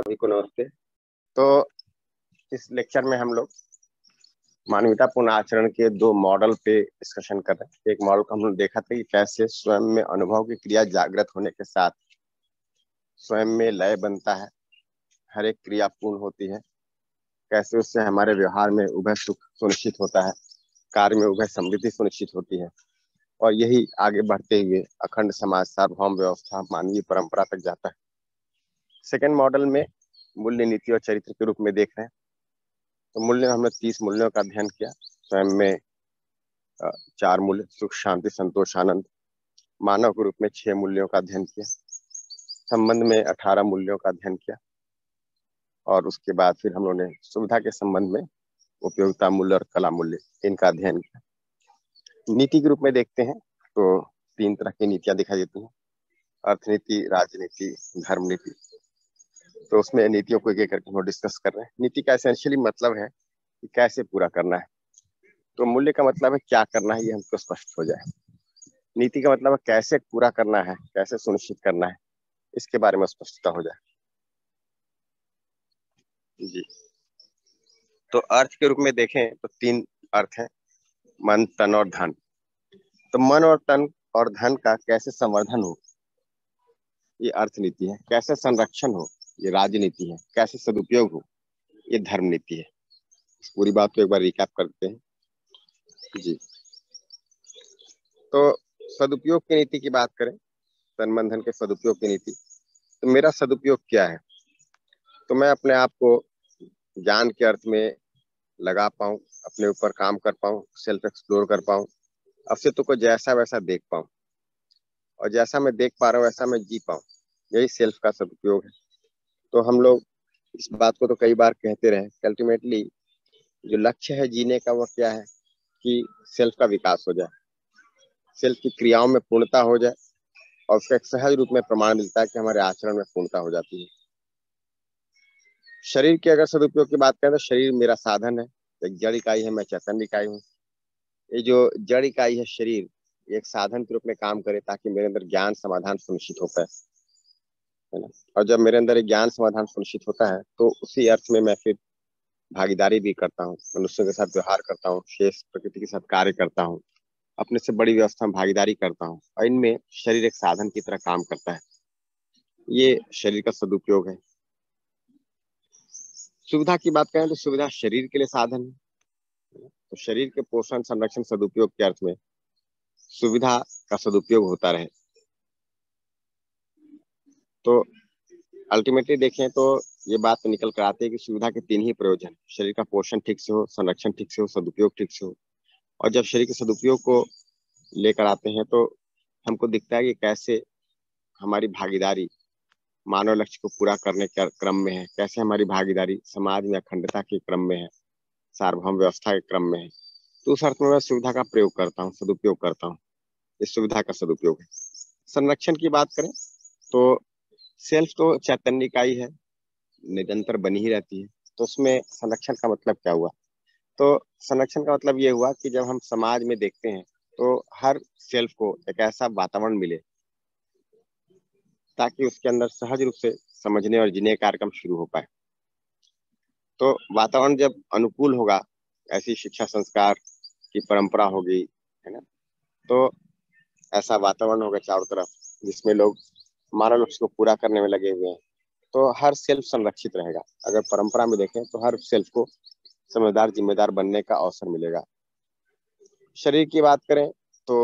सभी को नमस्ते। तो इस लेक्चर में हम लोग मानवतापूर्ण आचरण के दो मॉडल पे डिस्कशन कर रहे हैं। एक मॉडल को हम लोग देखा था कि कैसे स्वयं में अनुभव की क्रिया जागृत होने के साथ स्वयं में लय बनता है, हर एक क्रिया पूर्ण होती है, कैसे उससे हमारे व्यवहार में उभय सुख सुनिश्चित होता है, कार्य में उभय समृद्धि सुनिश्चित होती है और यही आगे बढ़ते हुए अखंड समाज, सार्वभौम व्यवस्था, मानवीय परंपरा तक जाता है। सेकेंड मॉडल में मूल्य नीति और चरित्र के रूप में देख रहे हैं। तो मूल्य, हमने तीस मूल्यों का अध्ययन किया। स्वयं में चार मूल्य, सुख, शांति, संतोष, आनंद। मानव के रूप में छह मूल्यों का अध्ययन किया। संबंध में अठारह मूल्यों का अध्ययन किया। और उसके बाद फिर हम लोगों ने सुविधा के संबंध में उपयोगिता मूल्य और कला मूल्य, इनका अध्ययन किया। नीति के रूप में देखते हैं तो तीन तरह की नीतियाँ दिखाई देती हैं। अर्थनीति, राजनीति धर्म नीति तो उसमें नीतियों को एक एक करके हम डिस्कस कर रहे हैं। नीति का एसेंशियली मतलब है कि कैसे पूरा करना है। तो मूल्य का मतलब है क्या करना है, ये हमको स्पष्ट हो जाए। नीति का मतलब है कैसे पूरा करना है, कैसे सुनिश्चित करना है, इसके बारे में स्पष्टता हो जाए। जी। तो अर्थ के रूप में देखें तो तीन अर्थ है, मन, तन और धन। तो मन और तन और धन का कैसे संवर्धन हो? ये अर्थ नीति है। कैसे संरक्षण हो? ये राजनीति है। कैसे सदुपयोग हो? ये धर्म नीति है। इस पूरी बात को एक बार रिकैप करते हैं। जी। तो सदुपयोग की नीति की बात करें तन धन के सदुपयोग की नीति तो मेरा सदुपयोग क्या है? तो मैं अपने आप को ज्ञान के अर्थ में लगा पाऊँ, अपने ऊपर काम कर पाऊँ सेल्फ एक्सप्लोर कर पाऊँ अस्तित्व को जैसा वैसा देख पाऊँ। और जैसा मैं देख पा रहा हूँ, वैसा मैं जी पाऊँ। यही सेल्फ का सदुपयोग है। तो हम लोग इस बात को तो कई बार कहते रहे अल्टीमेटली जो लक्ष्य है जीने का वो क्या है कि सेल्फ का विकास हो जाए। सेल्फ की क्रियाओं में पूर्णता हो जाए और उसका एक सहज रूप में प्रमाण मिलता है कि हमारे आचरण में पूर्णता हो जाती है। शरीर के अगर सदुपयोग की बात करें तो शरीर मेरा साधन है। एक जड़ इकाई है, मैं चैतन्य इकाई हूँ। ये जो जड़ इकाई है शरीर एक साधन के रूप में काम करे ताकि मेरे अंदर ज्ञान समाधान सुनिश्चित हो पाए। है ना? और जब मेरे अंदर एक ज्ञान समाधान सुनिश्चित होता है तो उसी अर्थ में मैं फिर भागीदारी भी करता हूँ, मनुष्यों के साथ व्यवहार करता हूँ, शेष प्रकृति के साथ कार्य करता हूँ, अपने से बड़ी व्यवस्था में भागीदारी करता हूँ, और इनमें शरीर एक साधन की तरह काम करता है। ये शरीर का सदुपयोग है। सुविधा की बात करें तो सुविधा शरीर के लिए साधन है। तो शरीर के पोषण, संरक्षण, सदुपयोग के अर्थ में सुविधा का सदुपयोग होता रहे। तो अल्टीमेटली देखें तो ये बात तो निकल कर आती है कि सुविधा के तीन ही प्रयोजन, शरीर का पोषण ठीक से हो, संरक्षण ठीक से हो, सदुपयोग ठीक से हो। और जब शरीर के सदुपयोग को लेकर आते हैं तो हमको दिखता है कि कैसे हमारी भागीदारी मानव लक्ष्य को पूरा करने के क्रम में है, कैसे हमारी भागीदारी समाज में अखंडता के क्रम में है, सार्वभौम व्यवस्था के क्रम में है। तो उस अर्थ में मैं सुविधा का प्रयोग करता हूँ, सदुपयोग करता हूँ। इस सुविधा का सदुपयोग है। संरक्षण की बात करें तो सेल्फ तो चैतन्य का ही निरंतर बनी ही रहती है। तो उसमें संरक्षण का मतलब क्या हुआ? तो संरक्षण का मतलब ये हुआ कि जब हम समाज में देखते हैं तो हर सेल्फ को एक ऐसा वातावरण मिले, ताकि उसके अंदर सहज रूप से समझने और जीने कार्यक्रम शुरू हो पाए। तो वातावरण जब अनुकूल होगा, ऐसी शिक्षा संस्कार की परंपरा होगी, है ना? तो ऐसा वातावरण होगा चारों तरफ़, जिसमें लोग हमारा लक्ष्य को पूरा करने में लगे हुए हैं। तो हर सेल्फ संरक्षित रहेगा। अगर परंपरा में देखें तो हर सेल्फ को समझदार जिम्मेदार बनने का अवसर मिलेगा। शरीर की बात करें तो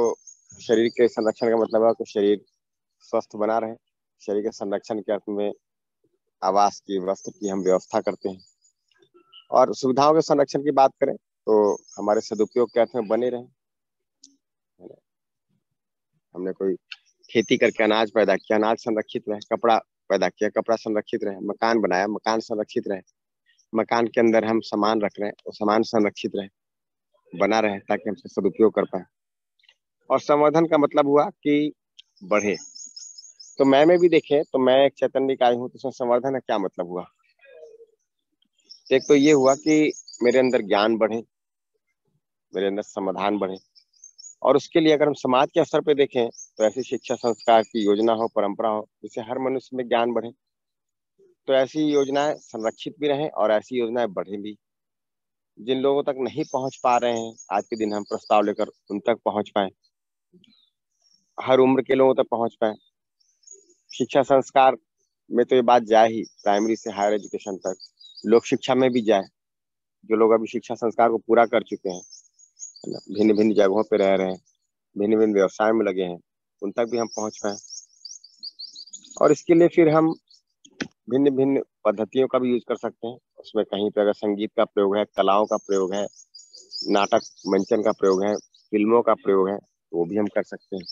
शरीर के संरक्षण का मतलब है कि शरीर स्वस्थ बना रहे। शरीर के संरक्षण के अर्थ में आवास की वस्त्र की हम व्यवस्था करते हैं। और सुविधाओं के संरक्षण की बात करें तो हमारे सदुपयोग के अर्थ में बने रहे। हमने कोई खेती करके अनाज पैदा किया, अनाज संरक्षित रहे, कपड़ा पैदा किया, कपड़ा संरक्षित रहे, मकान बनाया, मकान संरक्षित रहे, मकान के अंदर हम सामान रख रहे हैं, वो सामान संरक्षित रहे, बना रहे ताकि हम सदुपयोग कर पाए। और संवर्धन का मतलब हुआ कि बढ़े। तो मैं में भी देखे तो मैं एक चैतन्य इकाई हूँ तो उसमें संवर्धन का क्या मतलब हुआ? एक तो ये हुआ कि मेरे अंदर ज्ञान बढ़े, मेरे अंदर समाधान बढ़े और उसके लिए अगर हम समाज के स्तर पर देखें तो ऐसी शिक्षा संस्कार की योजना हो, परंपरा हो, जिससे हर मनुष्य में ज्ञान बढ़े तो ऐसी योजनाएँ संरक्षित भी रहें और ऐसी योजनाएँ बढ़ें भी। जिन लोगों तक नहीं पहुँच पा रहे हैं, आज के दिन हम प्रस्ताव लेकर उन तक पहुँच पाए। हर उम्र के लोगों तक पहुँच पाए। शिक्षा संस्कार में तो ये बात जाए ही, प्राइमरी से हायर एजुकेशन तक। लोक शिक्षा में भी जाए। जो लोग अभी शिक्षा संस्कार को पूरा कर चुके हैं भिन्न भिन्न जगहों पे रह रहे हैं भिन्न भिन्न व्यवसाय में लगे हैं, उन तक भी हम पहुँच पाए। और इसके लिए फिर हम भिन्न भिन्न पद्धतियों का भी यूज़ कर सकते हैं। उसमें कहीं पे अगर संगीत का प्रयोग है, कलाओं का प्रयोग है, नाटक मंचन का प्रयोग है, फ़िल्मों का प्रयोग है, वो भी हम कर सकते हैं।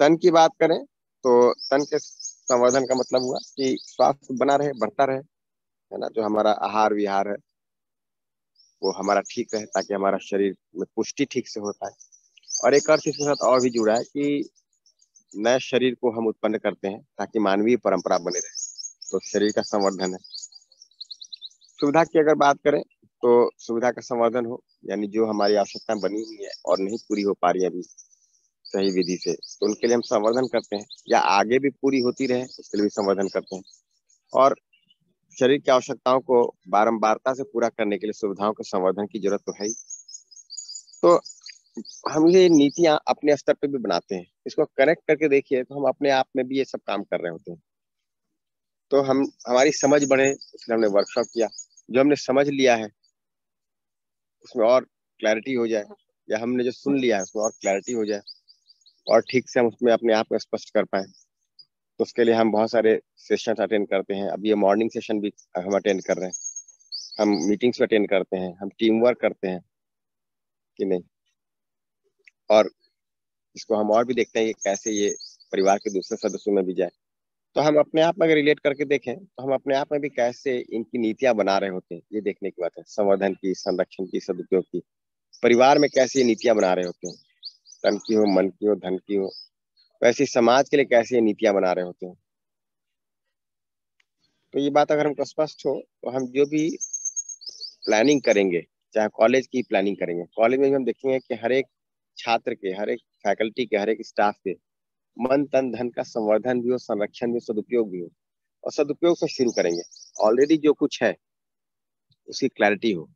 तन की बात करें तो तन के संवर्धन का मतलब हुआ कि स्वास्थ्य बना रहे, बढ़ता रहे, है ना? जो हमारा आहार विहार है वो हमारा ठीक रहे ताकि हमारा शरीर में पुष्टि ठीक से हो पाए। और एक अर्थ इसके साथ और भी जुड़ा है कि नए शरीर को हम उत्पन्न करते हैं ताकि मानवीय परंपरा बने रहे तो शरीर का संवर्धन है। सुविधा की अगर बात करें तो सुविधा का संवर्धन हो, यानी जो हमारी आवश्यकता बनी हुई है और नहीं पूरी हो पा रही अभी सही विधि से तो उनके लिए हम संवर्धन करते हैं या आगे भी पूरी होती रहे, उसके लिए भी संवर्धन करते हैं। और शरीर की आवश्यकताओं को बारंबारता से पूरा करने के लिए सुविधाओं के संवर्धन की ज़रूरत तो है ही। तो हम ये नीतियाँ अपने स्तर पे भी बनाते हैं। इसको कनेक्ट करके देखिए तो हम अपने आप में भी ये सब काम कर रहे होते हैं। तो हम, हमारी समझ बढ़े इसलिए हमने वर्कशॉप किया। जो हमने समझ लिया है, उसमें और क्लैरिटी हो जाए, या हमने जो सुन लिया है, उसमें और क्लैरिटी हो जाए, और ठीक से हम उसमें अपने आप को स्पष्ट कर पाए। तो उसके लिए हम बहुत सारे सेशन अटेंड करते हैं। अभी ये मॉर्निंग सेशन भी हम अटेंड कर रहे हैं। हम मीटिंग्स अटेंड करते हैं। हम टीम वर्क करते हैं कि नहीं? और इसको हम और भी देखते हैं कि कैसे ये परिवार के दूसरे सदस्यों में भी जाए। तो हम अपने आप में अगर रिलेट करके देखें तो हम अपने आप में भी कैसे इनकी नीतियाँ बना रहे होते हैं, ये देखने की बात है। संवर्धन की, संरक्षण की, सदुपयोग की। परिवार में कैसे ये नीतियाँ बना रहे होते हैं? तन की हो, मन की हो, धन की हो वैसे समाज के लिए कैसे नीतियाँ बना रहे होते हैं? तो ये बात अगर हमको स्पष्ट हो तो हम जो भी प्लानिंग करेंगे, चाहे कॉलेज की प्लानिंग करेंगे कॉलेज में हम देखेंगे कि हर एक छात्र के, हर एक फैकल्टी के, हर एक स्टाफ के मन, तन, धन का संवर्धन भी हो, संरक्षण भी सदुपयोग भी हो, और सदुपयोग से शुरू करेंगे। ऑलरेडी जो कुछ है, उसकी क्लैरिटी हो।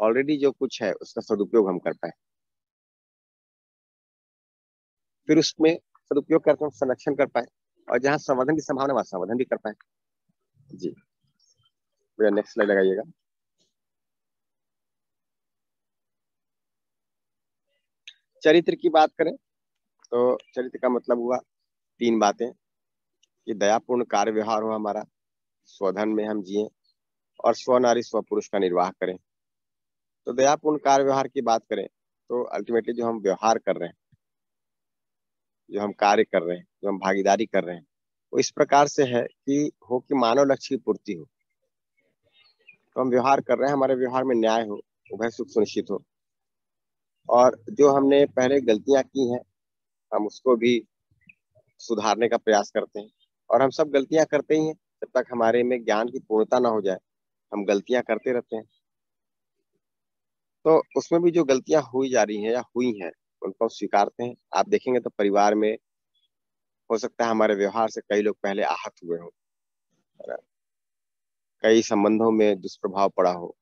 ऑलरेडी जो कुछ है, उसका सदुपयोग हम कर पाए। फिर उसमें सदुपयोग करके हम संरक्षण कर पाए और जहाँ संवर्धन की संभावना वहाँ संवर्धन भी कर पाए। जी। भैया नेक्स्ट स्लाइड लगाइएगा। चरित्र की बात करें तो चरित्र का मतलब हुआ तीन बातें। कि दयापूर्ण कार्य व्यवहार हो हमारा, स्वधन में हम जिए और स्व नारी स्व पुरुष का निर्वाह करें। तो दयापूर्ण कार्य व्यवहार की बात करें तो अल्टीमेटली जो हम व्यवहार कर रहे हैं जो हम कार्य कर रहे हैं, जो हम भागीदारी कर रहे हैं, वो इस प्रकार से है कि हो कि मानव लक्ष्य की पूर्ति हो। तो हम व्यवहार कर रहे हैं, हमारे व्यवहार में न्याय हो, उभय सुख सुनिश्चित हो। और जो हमने पहले गलतियाँ की हैं, हम उसको भी सुधारने का प्रयास करते हैं। और हम सब गलतियाँ करते ही हैं, जब तक हमारे में ज्ञान की पूर्णता ना हो जाए, हम गलतियाँ करते रहते हैं। तो उसमें भी जो गलतियाँ हुई जा रही हैं या हुई हैं उनको स्वीकारते हैं। आप देखेंगे तो परिवार में हो सकता है हमारे व्यवहार से कई लोग पहले आहत हुए हों कई संबंधों में दुष्प्रभाव पड़ा हो,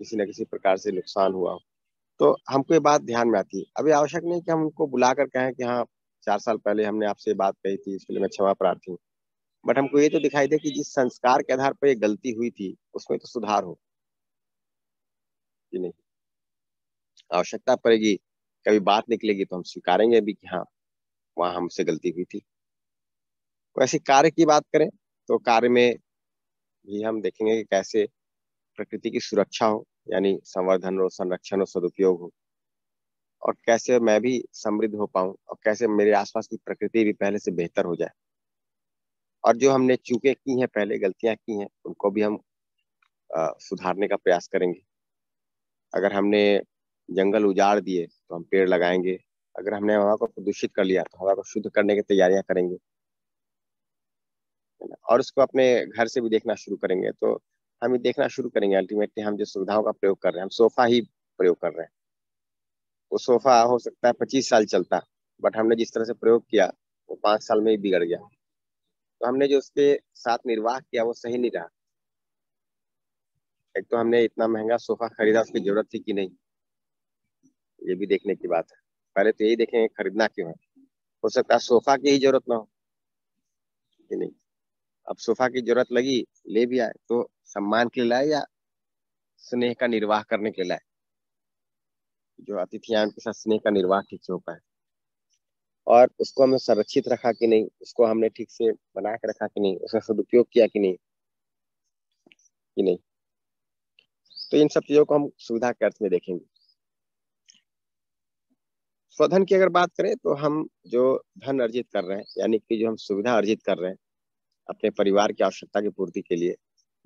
किसी न किसी प्रकार से नुकसान हुआ हो। तो हमको ये बात ध्यान में आती है। अभी आवश्यक नहीं कि हम उनको बुलाकर कहें कि हाँ चार साल पहले हमने आपसे ये बात कही थी इसके लिए मैं क्षमा प्रार्थी हूँ। बट हमको ये तो दिखाई दे कि जिस संस्कार के आधार पर ये गलती हुई थी, उसमें तो सुधार हो, कि नहीं? आवश्यकता पड़ेगी। कभी बात निकलेगी तो हम स्वीकारेंगे भी कि हाँ वहाँ हमसे गलती हुई थी। वैसे कार्य की बात करें तो कार्य में भी हम देखेंगे कि कैसे प्रकृति की सुरक्षा हो यानी संवर्धन हो संरक्षण हो सदुपयोग हो। और कैसे मैं भी समृद्ध हो पाऊँ और कैसे मेरे आसपास की प्रकृति भी पहले से बेहतर हो जाए। और जो हमने चूके की हैं पहले गलतियाँ की हैं उनको भी हम आ, सुधारने का प्रयास करेंगे। अगर हमने जंगल उजाड़ दिए तो हम पेड़ लगाएँगे। अगर हमने हवा को प्रदूषित कर लिया तो हवा को शुद्ध करने की तैयारियाँ करेंगे। और उसको अपने घर से भी देखना शुरू करेंगे तो हम ये देखना शुरू करेंगे अल्टीमेटली हम जो सुविधाओं का प्रयोग कर रहे हैं, हम सोफा ही प्रयोग कर रहे हैं। वो सोफा हो सकता है पच्चीस साल चलता बट हमने जिस तरह से प्रयोग किया, वो पाँच साल में ही बिगड़ गया। तो हमने जो उसके साथ निर्वाह किया, वो सही नहीं रहा। एक तो हमने इतना महँगा सोफा खरीदा, उसकी ज़रूरत थी कि नहीं। ये भी देखने की बात है। पहले तो यही देखेंगे, खरीदना क्यों है? हो सकता है सोफा की ही ज़रूरत ना हो। कि नहीं? अब सोफा की ज़रूरत लगी, ले भी आए तो सम्मान के लिए लाए या स्नेह का निर्वाह करने के लिए जो अतिथि आए उनके साथ स्नेह का निर्वाह ठीक से हो पाए। और उसको हमने संरक्षित रखा कि नहीं? उसको हमने ठीक से बना के रखा कि नहीं? उसका सदुपयोग किया कि नहीं? कि नहीं? तो इन सब चीज़ों को हम सुविधा के अर्थ में देखेंगे। स्वधन की अगर बात करें तो हम जो धन अर्जित कर रहे हैं, यानी कि जो हम सुविधा अर्जित कर रहे हैं, अपने परिवार की आवश्यकता की पूर्ति के लिए,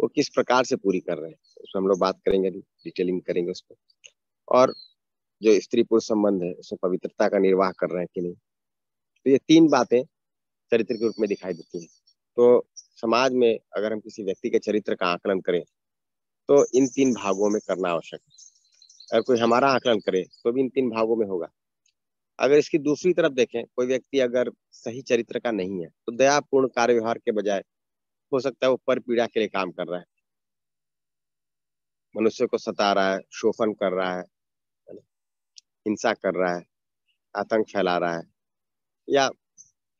वो किस प्रकार से पूरी कर रहे हैं उसमें हम लोग बात करेंगे डिटेलिंग करेंगे उस पर। और जो स्त्री पुरुष संबंध है, उसमें पवित्रता का निर्वाह कर रहे हैं कि नहीं तो ये तीन बातें चरित्र के रूप में दिखाई देती हैं। तो समाज में अगर हम किसी व्यक्ति के चरित्र का आकलन करें तो इन तीन भागों में करना आवश्यक है। अगर कोई हमारा आकलन करे तो भी इन तीन भागों में होगा। अगर इसकी दूसरी तरफ़ देखें, कोई व्यक्ति अगर सही चरित्र का नहीं है तो दयापूर्ण कार्य व्यवहार के बजाय हो सकता है वो पर पीड़ा के लिए काम कर रहा है। मनुष्य को सता रहा है, शोषण कर रहा है हिंसा कर रहा है, आतंक फैला रहा है। या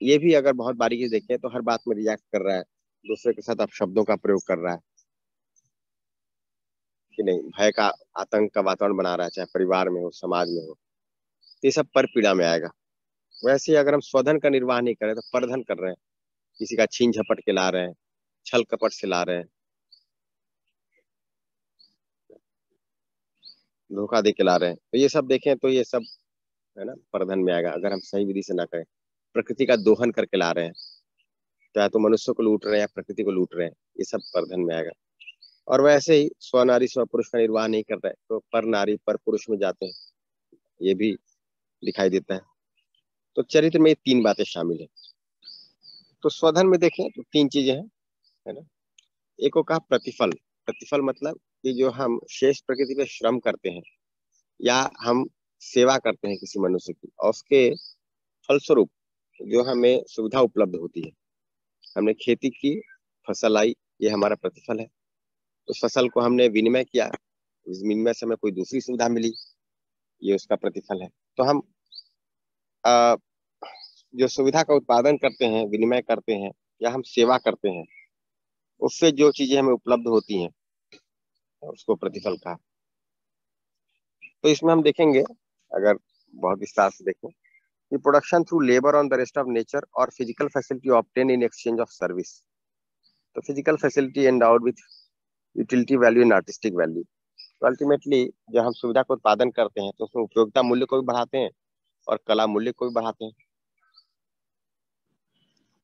ये भी अगर बहुत बारीकी देखें तो हर बात में रिएक्ट कर रहा है, दूसरे के साथ अपशब्दों का प्रयोग कर रहा है। कि नहीं, भय का, आतंक का वातावरण बना रहा है, चाहे परिवार में हो, समाज में हो। ये सब पर पीड़ा में आएगा। वैसे अगर हम स्वधन का निर्वाह नहीं करें तो परधन कर रहे हैं। किसी का छीन झपट के ला रहे हैं, छल कपट से ला रहे हैं। धोखा दे के ला रहे हैं। तो ये सब देखें तो ये सब, है ना, परधन में आएगा। अगर हम सही विधि से ना करें, प्रकृति का दोहन करके ला रहे हैं, चाहे तो मनुष्य को लूट रहे हैं या प्रकृति को लूट रहे हैं, ये सब परधन में आएगा। और वैसे ही स्व नारी स्व पुरुष का निर्वाह नहीं कर रहे तो पर नारी पर पुरुष में जाते हैं। ये भी दिखाई देता है। तो चरित्र में तीन बातें शामिल है। तो स्वधन में देखें तो तीन चीज़ें हैं, है ना? एक को कहा प्रतिफल। प्रतिफल मतलब कि जो हम शेष प्रकृति पे श्रम करते हैं या हम सेवा करते हैं किसी मनुष्य की और उसके फलस्वरूप जो हमें सुविधा उपलब्ध होती है। हमने खेती की, फ़सल आई, ये हमारा प्रतिफल है। उस फ़सल को हमने विनिमय किया, इस विनिमय से हमें कोई दूसरी सुविधा मिली, ये उसका प्रतिफल है। तो हम आ, जो सुविधा का उत्पादन करते हैं विनिमय करते हैं या हम सेवा करते हैं उससे जो चीज़ें हमें उपलब्ध होती हैं उसको प्रतिफल का। तो इसमें हम देखेंगे अगर बहुत विस्तार से देखें कि production through labour on the rest of nature और physical facility obtain in exchange of service तो physical facility endowed with utility value and artistic value तो अल्टीमेटली जब हम सुविधा का उत्पादन करते हैं तो उसमें उपयोगिता मूल्य को भी बढ़ाते हैं और कला मूल्य को भी बढ़ाते हैं।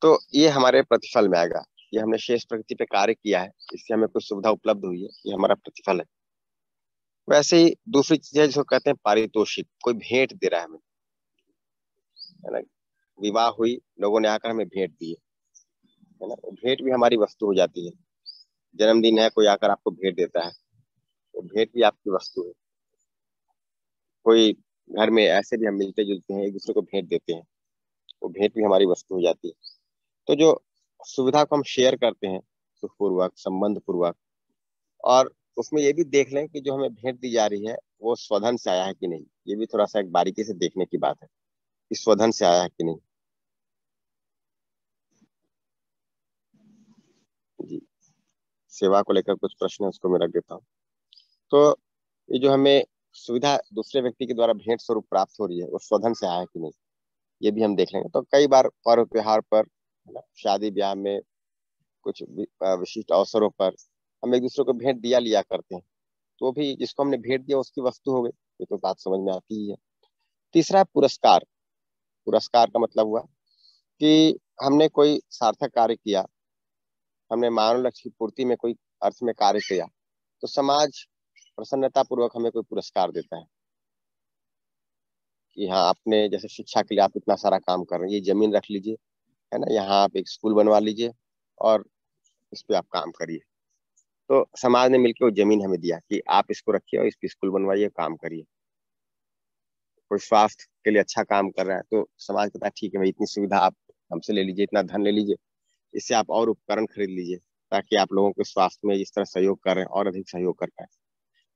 तो ये हमारे प्रतिफल में आएगा। ये हमने शेष प्रकृति पे कार्य किया है, इससे हमें कुछ सुविधा उपलब्ध हुई है, ये हमारा प्रतिफल है। वैसे ही दूसरी चीज़ है, जिसको कहते हैं पारितोषिक, कोई भेंट दे रहा है हमें। है ना? विवाह हुई, लोगों ने आकर हमें भेंट दी है ना? भेंट भी हमारी वस्तु हो जाती है। जन्मदिन है, कोई आकर आपको भेंट देता है। भेंट भी आपकी वस्तु है। कोई घर में ऐसे भी हम मिलते जुलते हैं, एक दूसरे को भेंट देते हैं, वो भेंट भी हमारी वस्तु हो जाती है। तो जो सुविधा को हम शेयर करते हैं, सुखपूर्वक संबंध पूर्वक और उसमें ये भी देख लें कि जो हमें भेंट दी जा रही है, वो स्वधन से आया है कि नहीं? ये भी थोड़ा सा एक बारीकी से देखने की बात है कि स्वधन से आया है कि नहीं। जी। सेवा को लेकर कुछ प्रश्न है उसको मैं रख देता हूँ। तो ये जो हमें सुविधा दूसरे व्यक्ति के द्वारा भेंट स्वरूप प्राप्त हो रही है, वो स्वधन से आया कि नहीं, ये भी हम देख लेंगे। तो कई बार पर्व त्योहार पर शादी ब्याह में कुछ विशिष्ट अवसरों पर हम एक दूसरे को भेंट दिया लिया करते हैं तो भी जिसको हमने भेंट दिया उसकी वस्तु हो गई, ये तो बात समझ में आती ही है। तीसरा पुरस्कार पुरस्कार का मतलब हुआ कि हमने कोई सार्थक कार्य किया, हमने मानव लक्ष्य की पूर्ति में कोई अर्थ में कार्य किया तो समाज प्रसन्नता पूर्वक हमें कोई पुरस्कार देता है। कि हाँ आपने जैसे शिक्षा के लिए आप इतना सारा काम कर रहे हैं, ये ज़मीन रख लीजिए, है ना? यहाँ आप एक स्कूल बनवा लीजिए और इस पर आप काम करिए। तो समाज ने मिलकर वो ज़मीन हमें दिया कि आप इसको रखिए और इस पर स्कूल बनवाइए, काम करिए। कोई स्वास्थ्य के लिए अच्छा काम कर रहा है तो समाज कहता है, ठीक है भाई, इतनी सुविधा आप हमसे ले लीजिए, इतना धन ले लीजिए, इससे आप और उपकरण खरीद लीजिए, ताकि आप लोगों के स्वास्थ्य में इस तरह सहयोग करें और अधिक सहयोग कर पाए।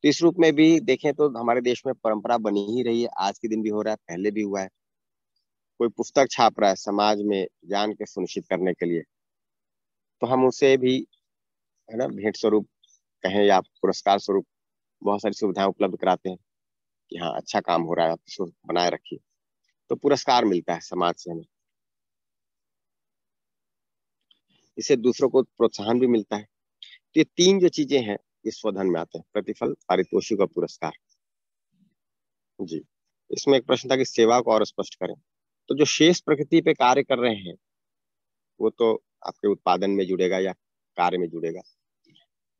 तो इस रूप में भी देखें तो हमारे देश में परंपरा बनी ही रही है। आज के दिन भी हो रहा है, पहले भी हुआ है। कोई पुस्तक छाप रहा है समाज में ज्ञान के सुनिश्चित करने के लिए। तो हम उसे भी, है ना, भेंट स्वरूप कहें या पुरस्कार स्वरूप बहुत सारी सुविधाएँ उपलब्ध कराते हैं कि हाँ अच्छा काम हो रहा है, आप इसको बनाए रखिए। तो पुरस्कार मिलता है समाज से हमें। इससे दूसरों को प्रोत्साहन भी मिलता है। तो ये तीन जो चीज़ें हैं स्वधन में आते हैं। प्रतिफल, पारितोषिक और पुरस्कार। जी। इसमें एक प्रश्न था कि सेवा को और स्पष्ट करें। तो जो शेष प्रकृति पे कार्य कर रहे हैं, वो तो आपके उत्पादन में जुड़ेगा या कार्य में जुड़ेगा।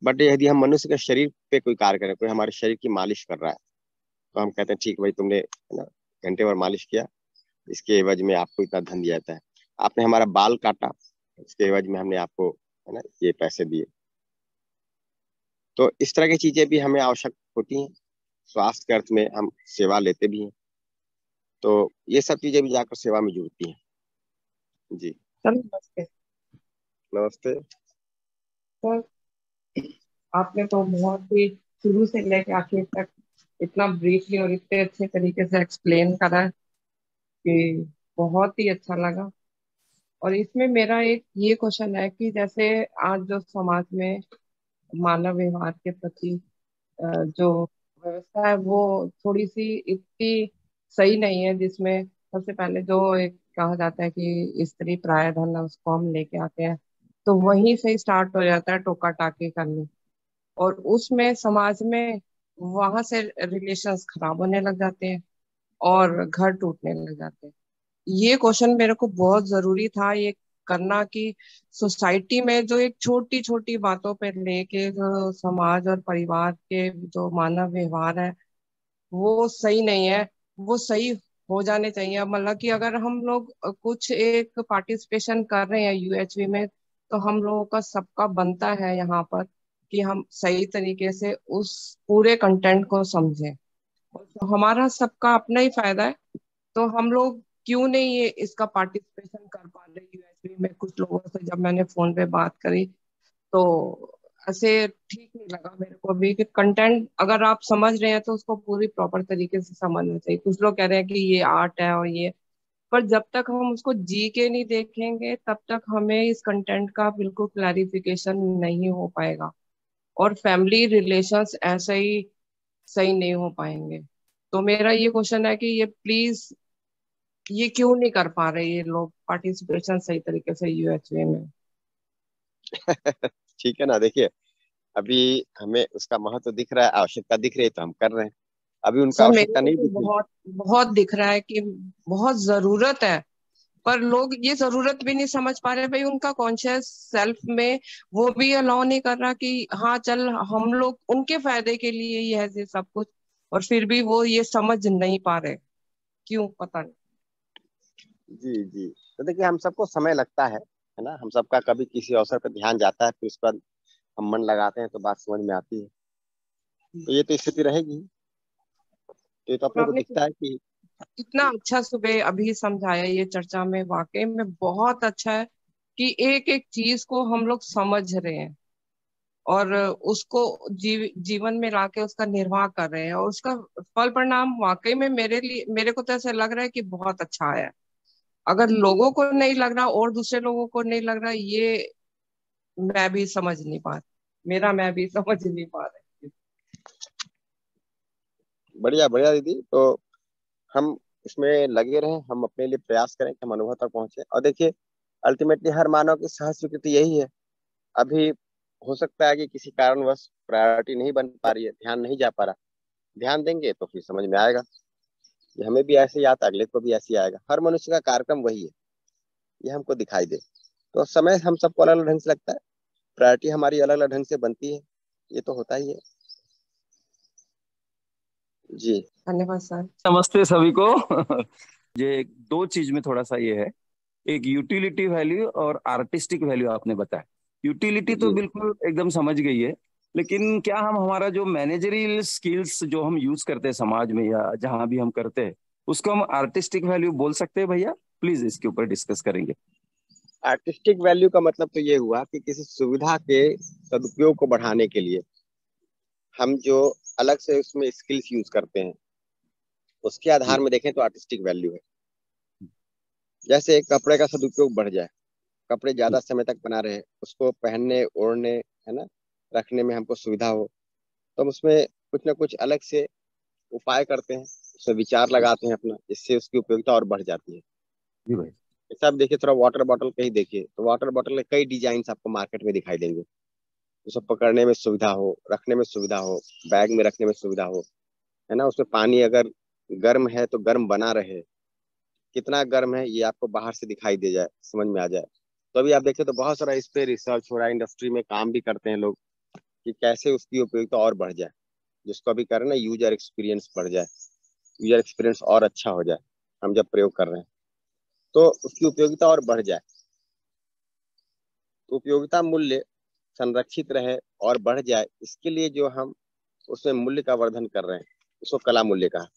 बट यदि हम मनुष्य के शरीर पे कोई कार्य करें, कोई हमारे शरीर की मालिश कर रहा है तो हम कहते हैं, ठीक भाई, तुमने ना, घंटे भर मालिश किया, इसके एवज में आपको इतना धन दिया जाता है। आपने हमारा बाल काटा, इसके एवज में हमने आपको, है ना, ये पैसे दिए। तो इस तरह की चीज़ें भी हमें आवश्यक होती हैं। स्वास्थ्य के अर्थ में हम सेवा लेते भी हैं। तो ये सब चीज़ें भी जाकर सेवा में जुड़ती हैं। जी। नमस्ते। नमस्ते। सर आपने तो बहुत ही शुरू से लेकर आखिर तक इतना ब्रीफली और इतने अच्छे तरीके से एक्सप्लेन करा कि बहुत ही अच्छा लगा। और इसमें मेरा एक ये क्वेश्चन है कि जैसे आज जो समाज में मानव व्यवहार के प्रति जो व्यवस्था है, वो थोड़ी सी इतनी सही नहीं है, जिसमें सबसे पहले जो एक कहा जाता है कि स्त्री प्राय धन उसको हम लेके आते हैं तो वहीं से स्टार्ट हो जाता है टोका टाके करनी। और उसमें समाज में वहाँ से रिलेशंस खराब होने लग जाते हैं और घर टूटने लग जाते हैं। ये क्वेश्चन मेरे को बहुत ज़रूरी था, ये करना कि सोसाइटी में जो एक छोटी छोटी बातों पर लेके जो समाज और परिवार के जो मानव व्यवहार है, वो सही नहीं है, वो सही हो जाने चाहिए। मतलब कि अगर हम लोग कुछ एक पार्टिसिपेशन कर रहे हैं यूएचवी में तो हम लोगों का सबका बनता है यहाँ पर कि हम सही तरीके से उस पूरे कंटेंट को समझें। तो हमारा सबका अपना ही फ़ायदा है तो हम लोग क्यों नहीं ये इसका पार्टिसिपेशन कर पा रहे यूएसबी में कुछ लोगों से जब मैंने फ़ोन पे बात करी तो ऐसे ठीक नहीं लगा मेरे को भी कि कंटेंट अगर आप समझ रहे हैं तो उसको पूरी प्रॉपर तरीके से समझना चाहिए। कुछ लोग कह रहे हैं कि ये आर्ट है और ये, पर जब तक हम उसको जी के नहीं देखेंगे, तब तक हमें इस कंटेंट का बिल्कुल क्लैरिफिकेशन नहीं हो पाएगा और फैमिली रिलेशंस ऐसे ही सही नहीं हो पाएँगे। तो मेरा ये क्वेश्चन है कि ये प्लीज़ ये क्यों नहीं कर पा रहे ये लोग? पार्टिसिपेशन सही तरीके से यूएचए में। ठीक है ना देखिए अभी हमें उसका महत्व तो दिख रहा है आवश्यकता दिख रही है तो हम कर रहे हैं। अभी उनका आवश्यकता नहीं दिख बहुत बहुत दिख रहा है कि बहुत ज़रूरत है पर लोग ये ज़रूरत भी नहीं समझ पा रहे भाई उनका कॉन्शियस सेल्फ में वो भी अलाउ नहीं कर रहा कि हाँ चल हम लोग उनके फ़ायदे के लिए ही है ये सब कुछ और फिर भी वो ये समझ नहीं पा रहे। क्यों? पता नहीं। जी जी। तो देखिए हम सबको समय लगता है है ना? हम सबका कभी किसी अवसर पर ध्यान जाता है फिर उस पर हम मन लगाते हैं तो बात समझ में आती है। तो ये तो स्थिति रहेगी। तो ये तो अपने को दिखता है कि इतना अच्छा सुबह अभी समझाया ये चर्चा में वाकई में बहुत अच्छा है कि एक एक चीज़ को हम लोग समझ रहे हैं और उसको जीव, जीवन में लाके उसका निर्वाह कर रहे हैं और उसका फल परिणाम वाकई में मेरे लिए मेरे को तो ऐसा लग रहा है कि बहुत अच्छा है अगर लोगों को नहीं लग रहा और दूसरे लोगों को नहीं लग रहा, ये मैं भी समझ नहीं पा मेरा मैं भी समझ नहीं पा रही। बढ़िया बढ़िया दीदी। तो हम इसमें लगे रहें, हम अपने लिए प्रयास करें कि हम अनुभव तक पहुँचे। और देखिए अल्टीमेटली हर मानव की सह स्वीकृति यही है। अभी हो सकता है कि किसी कारणवश प्रायोरिटी नहीं बन पा रही है, ध्यान नहीं जा पा रहा। ध्यान देंगे तो फिर समझ में आएगा। ये हमें भी ऐसे आता अगले को भी ऐसे आएगा। हर मनुष्य का कार्यक्रम वही है। ये हमको दिखाई दे। तो समय हम सबको अलग अलग ढंग से लगता है। प्रायोरिटी हमारी अलग अलग ढंग से बनती है। ये तो होता ही है। जी। धन्यवाद सर। नमस्ते सभी को। ये दो चीज़ में थोड़ा सा ये है। एक यूटिलिटी वैल्यू और आर्टिस्टिक वैल्यू आपने बताया। यूटिलिटी तो बिल्कुल एकदम समझ गई है। लेकिन क्या हम हमारा जो मैनेजरियल स्किल्स जो हम यूज़ करते हैं समाज में या जहाँ भी हम करते हैं उसको हम आर्टिस्टिक वैल्यू बोल सकते हैं भैया? प्लीज़ इसके ऊपर डिस्कस करेंगे। आर्टिस्टिक वैल्यू का मतलब तो ये हुआ कि किसी सुविधा के सदुपयोग को बढ़ाने के लिए हम जो अलग से उसमें स्किल्स यूज़ करते हैं उसके आधार में देखें तो आर्टिस्टिक वैल्यू है। जैसे कपड़े का सदुपयोग बढ़ जाए कपड़े ज़्यादा समय तक बना रहे उसको पहनने ओढ़ने है ना? रखने में हमको सुविधा हो। तो हम उसमें कुछ ना कुछ अलग से उपाय करते हैं उसमें विचार लगाते हैं अपना जिससे उसकी उपयोगिता और बढ़ जाती है। जी भाई। जैसे आप देखिए थोड़ा वाटर बॉटल कहीं देखिए तो वाटर बॉटल के कई डिज़ाइन आपको मार्केट में दिखाई देंगे। उसको पकड़ने में सुविधा हो रखने में सुविधा हो बैग में रखने में सुविधा हो है ना? उसमें पानी अगर गर्म है तो गर्म बना रहे। कितना गर्म है ये आपको बाहर से दिखाई दे जाए समझ में आ जाए। तो अभी आप देखें तो बहुत सारा इस पे रिसर्च हो रहा है इंडस्ट्री में काम भी करते हैं लोग। कि कैसे उसकी उपयोगिता और बढ़ जाए जिसको अभी कर रहे हैं ना यूज़र एक्सपीरियंस बढ़ जाए यूज़र एक्सपीरियंस और अच्छा हो जाए हम जब प्रयोग कर रहे हैं तो उसकी उपयोगिता और बढ़ जाए। तो उपयोगिता मूल्य संरक्षित रहे और बढ़ जाए इसके लिए जो हम उसमें मूल्य का वर्धन कर रहे हैं उसको कला मूल्य का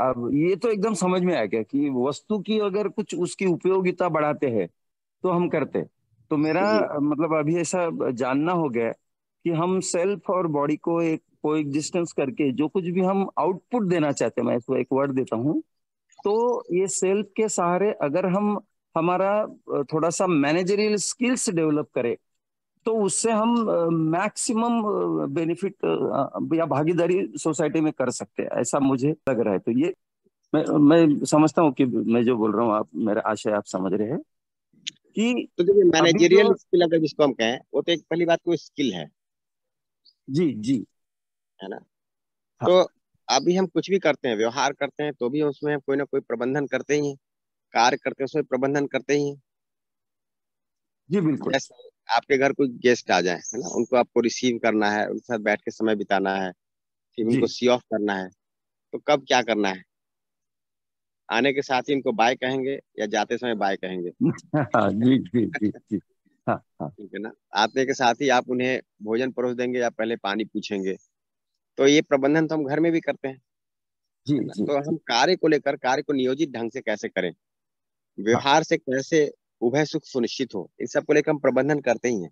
अब ये तो एकदम समझ में आ गया कि वस्तु की अगर कुछ उसकी उपयोगिता बढ़ाते हैं तो हम करते तो मेरा मतलब अभी ऐसा जानना हो गया कि हम सेल्फ और बॉडी को एक को एग्जिस्टेंस करके जो कुछ भी हम आउटपुट देना चाहते हैं मैं इसको एक वर्ड देता हूँ तो ये सेल्फ के सहारे अगर हम हमारा थोड़ा सा मैनेजरियल स्किल्स डेवलप करें तो उससे हम मैक्सिमम बेनिफिट या भागीदारी सोसाइटी में कर सकते हैं ऐसा मुझे लग रहा है। तो ये मैं मैं समझता हूँ कि मैं जो बोल रहा हूँ आप मेरा आशय आप समझ रहे हैं कि तो मैनेजरियल स्किल अगर जिसको हम कहें वो तो एक पहली बात कोई स्किल है। जी जी। है ना? हाँ। तो अभी हम कुछ भी करते हैं व्यवहार करते हैं तो भी उसमें हम कोई ना कोई प्रबंधन करते ही हैं। कार्य करते हैं उसमें प्रबंधन करते ही हैं। जी बिल्कुल। आपके घर कोई गेस्ट आ जाए है ना? उनको आपको रिसीव करना है उनके साथ बैठ के समय बिताना है फिर उनको सी ऑफ़ करना है तो कब क्या करना है? आने के साथ ही इनको बाय कहेंगे या जाते समय बाय कहेंगे। हाँ, जी जी जी जी। हाँ, हाँ। ठीक है ना? आते के साथ ही आप उन्हें भोजन परोस देंगे या पहले पानी पूछेंगे। तो ये प्रबंधन तो हम घर में भी करते हैं। जी, जी। तो हम कार्य को लेकर कार्य को नियोजित ढंग से कैसे करें? व्यवहार से कैसे उभय सुख सुनिश्चित हो? इन सबको लेकर हम प्रबंधन करते ही हैं।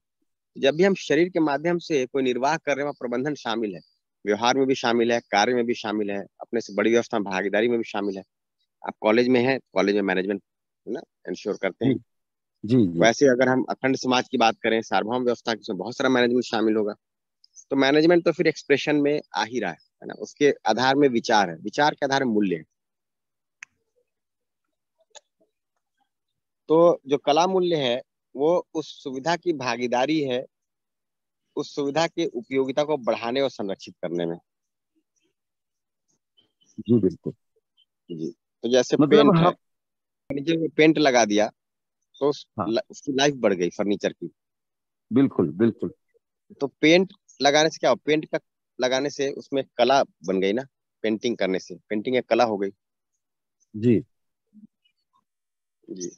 जब भी हम शरीर के माध्यम से कोई निर्वाह कर रहे हैं प्रबंधन शामिल है। व्यवहार में भी शामिल है कार्य में भी शामिल है अपने से बड़ी व्यवस्था भागीदारी में भी शामिल है। आप कॉलेज में है कॉलेज में मैनेजमेंट है ना? इंश्योर करते हैं। जी, जी। वैसे अगर हम अखंड समाज की बात करें सार्वभौम व्यवस्था की बहुत सारा मैनेजमेंट शामिल होगा तो मैनेजमेंट तो फिर एक्सप्रेशन में आ ही रहा है ना? उसके आधार में विचार है। विचार के आधार में मूल्य है। तो जो कला मूल्य है वो उस सुविधा की भागीदारी है उस सुविधा की उपयोगिता को बढ़ाने और संरक्षित करने में। जी बिल्कुल। जी तो जैसे मतलब पेंट है पेंट लगा दिया तो हाँ। उसकी लाइफ बढ़ गई फर्नीचर की। बिल्कुल बिल्कुल। तो पेंट लगाने से क्या हो पेंट का लगाने से उसमें कला बन गई ना पेंटिंग करने से। पेंटिंग एक कला हो गई। जी। जी।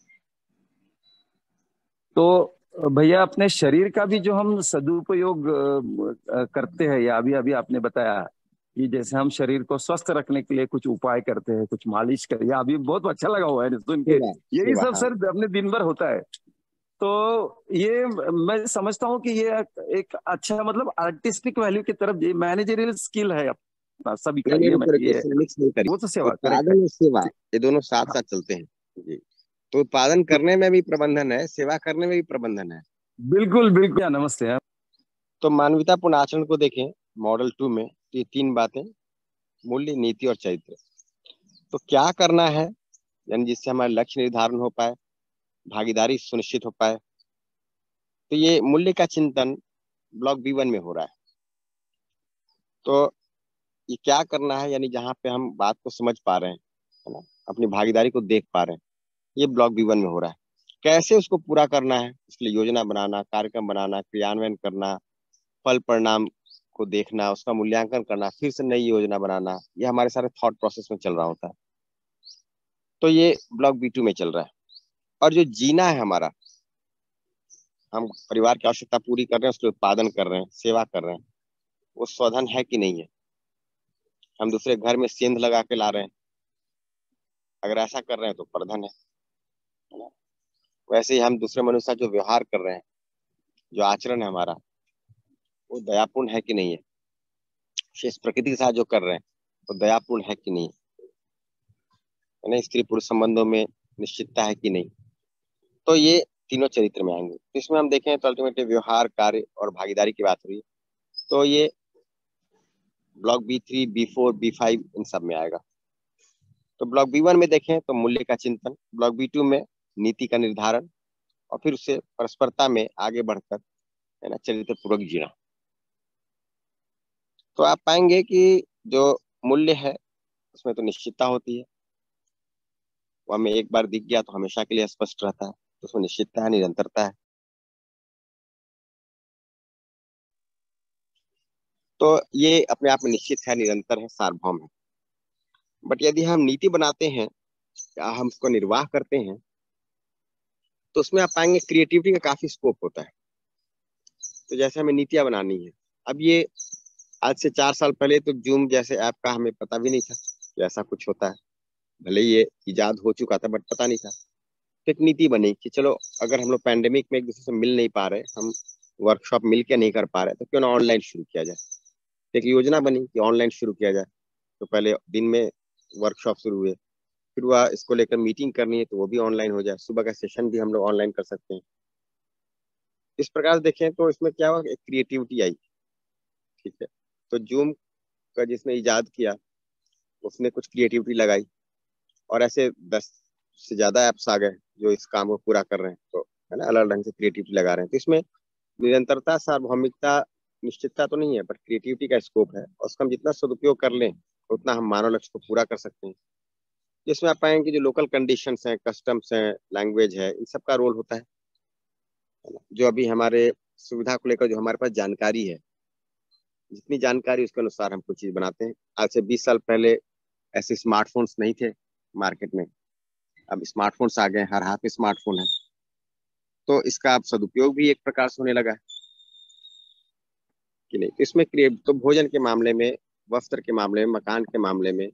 तो भैया अपने शरीर का भी जो हम सदुपयोग करते हैं या अभी अभी आपने बताया कि जैसे हम शरीर को स्वस्थ रखने के लिए कुछ उपाय करते हैं कुछ मालिश कर या अभी बहुत अच्छा लगा हुआ है सुन के। यही सब सर अपने दिन भर होता है। तो ये मैं समझता हूँ कि ये एक अच्छा मतलब आर्टिस्टिक वैल्यू की तरफ़ मैनेजरियल स्किल है सभी का ये, ये, वो तो सेवा उत्पादन और सेवा ये दोनों साथ साथ चलते हैं। जी। तो उत्पादन करने में भी प्रबंधन है सेवा करने में भी प्रबंधन है। बिल्कुल बिल्कुल। नमस्ते। तो मानवतापूर्ण आचरण को देखें मॉडल टू में। ये तीन बातें, मूल्य, नीति और चरित्र। तो क्या करना है, यानी जिससे हमारा लक्ष्य निर्धारण हो पाए, भागीदारी सुनिश्चित हो पाए? तो ये मूल्य का चिंतन ब्लॉक बी वन में हो रहा है। तो ये क्या करना है, यानी जहाँ पे हम बात को समझ पा रहे हैं, है ना, अपनी भागीदारी को देख पा रहे हैं, ये ब्लॉक बी वन में हो रहा है। कैसे उसको पूरा करना है, इसलिए योजना बनाना, कार्यक्रम बनाना, क्रियान्वयन करना, फल, परिणाम को देखना, उसका मूल्यांकन करना, फिर से नई योजना बनाना ये हमारे सारे थॉट प्रोसेस में चल रहा होता है। तो ये ब्लॉक बी टू में चल रहा है। और जो जीना है हमारा, हम परिवार की आवश्यकता पूरी कर रहे हैं, उसके उत्पादन कर रहे हैं, सेवा कर रहे हैं, वो स्वधन है कि नहीं है? हम दूसरे घर में सेंध लगा के ला रहे हैं। अगर ऐसा कर रहे हैं तो प्रधन है वैसे ही हम दूसरे मनुष्य जो व्यवहार कर रहे हैं, जो आचरण है हमारा वो दयापूर्ण है कि नहीं है? शेष प्रकृति के साथ जो कर रहे हैं, वो दयापूर्ण है कि नहीं? है ना, स्त्री पुरुष संबंधों में निश्चितता है कि नहीं? तो ये तीनों चरित्र में आएँगे। तो इसमें हम देखें तो अल्टीमेटली व्यवहार, कार्य और भागीदारी की बात हुई तो ये block B three B four B five इन सब में आएगा। तो ब्लॉक बी वन में देखें तो मूल्य का चिंतन, ब्लॉक बी टू में नीति का निर्धारण, और फिर उसे परस्परता में आगे बढ़कर, है ना चरित्र पूर्वक जीना। तो आप पाएँगे कि जो मूल्य है, उसमें तो निश्चितता होती है। वो हमें एक बार दिख गया तो हमेशा के लिए स्पष्ट रहता है तो उसमें निश्चितता है, निरंतरता है। तो ये अपने आप में निश्चित है, निरंतर है, सार्वभौम है। बट यदि हम नीति बनाते हैं, या हम उसको निर्वाह करते हैं तो उसमें आप पाएँगे क्रिएटिविटी का काफ़ी स्कोप होता है। तो जैसे हमें नीतियाँ बनानी है, अब ये आज से चार साल पहले तो जूम जैसे ऐप का हमें पता भी नहीं था कि ऐसा कुछ होता है। भले ये इजाद हो चुका था बट पता नहीं था। तो एक नीति बनी कि चलो, अगर हम लोग पैंडेमिक में एक दूसरे से मिल नहीं पा रहे, हम वर्कशॉप मिल के नहीं कर पा रहे तो क्यों ना ऑनलाइन शुरू किया जाए? एक योजना बनी कि ऑनलाइन शुरू किया जाए। तो पहले दिन में वर्कशॉप शुरू हुए। फिर वह इसको लेकर मीटिंग करनी है तो वो भी ऑनलाइन हो जाए। सुबह का सेशन भी हम लोग ऑनलाइन कर सकते हैं। इस प्रकार देखें तो इसमें क्या हुआ एक क्रिएटिविटी आई। ठीक है। तो जूम का जिसने इजाद किया, उसने कुछ क्रिएटिविटी लगाई। और ऐसे दस से ज़्यादा ऐप्स आ गए जो इस काम को पूरा कर रहे हैं। तो है ना अलग ढंग से क्रिएटिविटी लगा रहे हैं। तो इसमें निरंतरता, सार्वभौमिकता निश्चितता तो नहीं है बट क्रिएटिविटी का स्कोप है। और उसका हम जितना सदुपयोग कर लें, उतना हम मानव लक्ष्य को पूरा कर सकते हैं। जिसमें आप पाएँगे जो लोकल कंडीशंस हैं कस्टम्स हैं लैंग्वेज है, इन सब का रोल होता है। जो अभी हमारे सुविधा को लेकर जो हमारे पास जानकारी है जितनी जानकारी, उसके अनुसार हम कुछ चीज़ बनाते हैं। आज से बीस साल पहले ऐसे स्मार्टफोन्स नहीं थे मार्केट में। अब स्मार्टफोन्स आ गए हर हाथ में स्मार्टफ़ोन है। तो इसका अब सदुपयोग भी एक प्रकार से होने लगा है। कि नहीं? तो इसमें तो भोजन के मामले में, वस्त्र के मामले में, मकान के मामले में,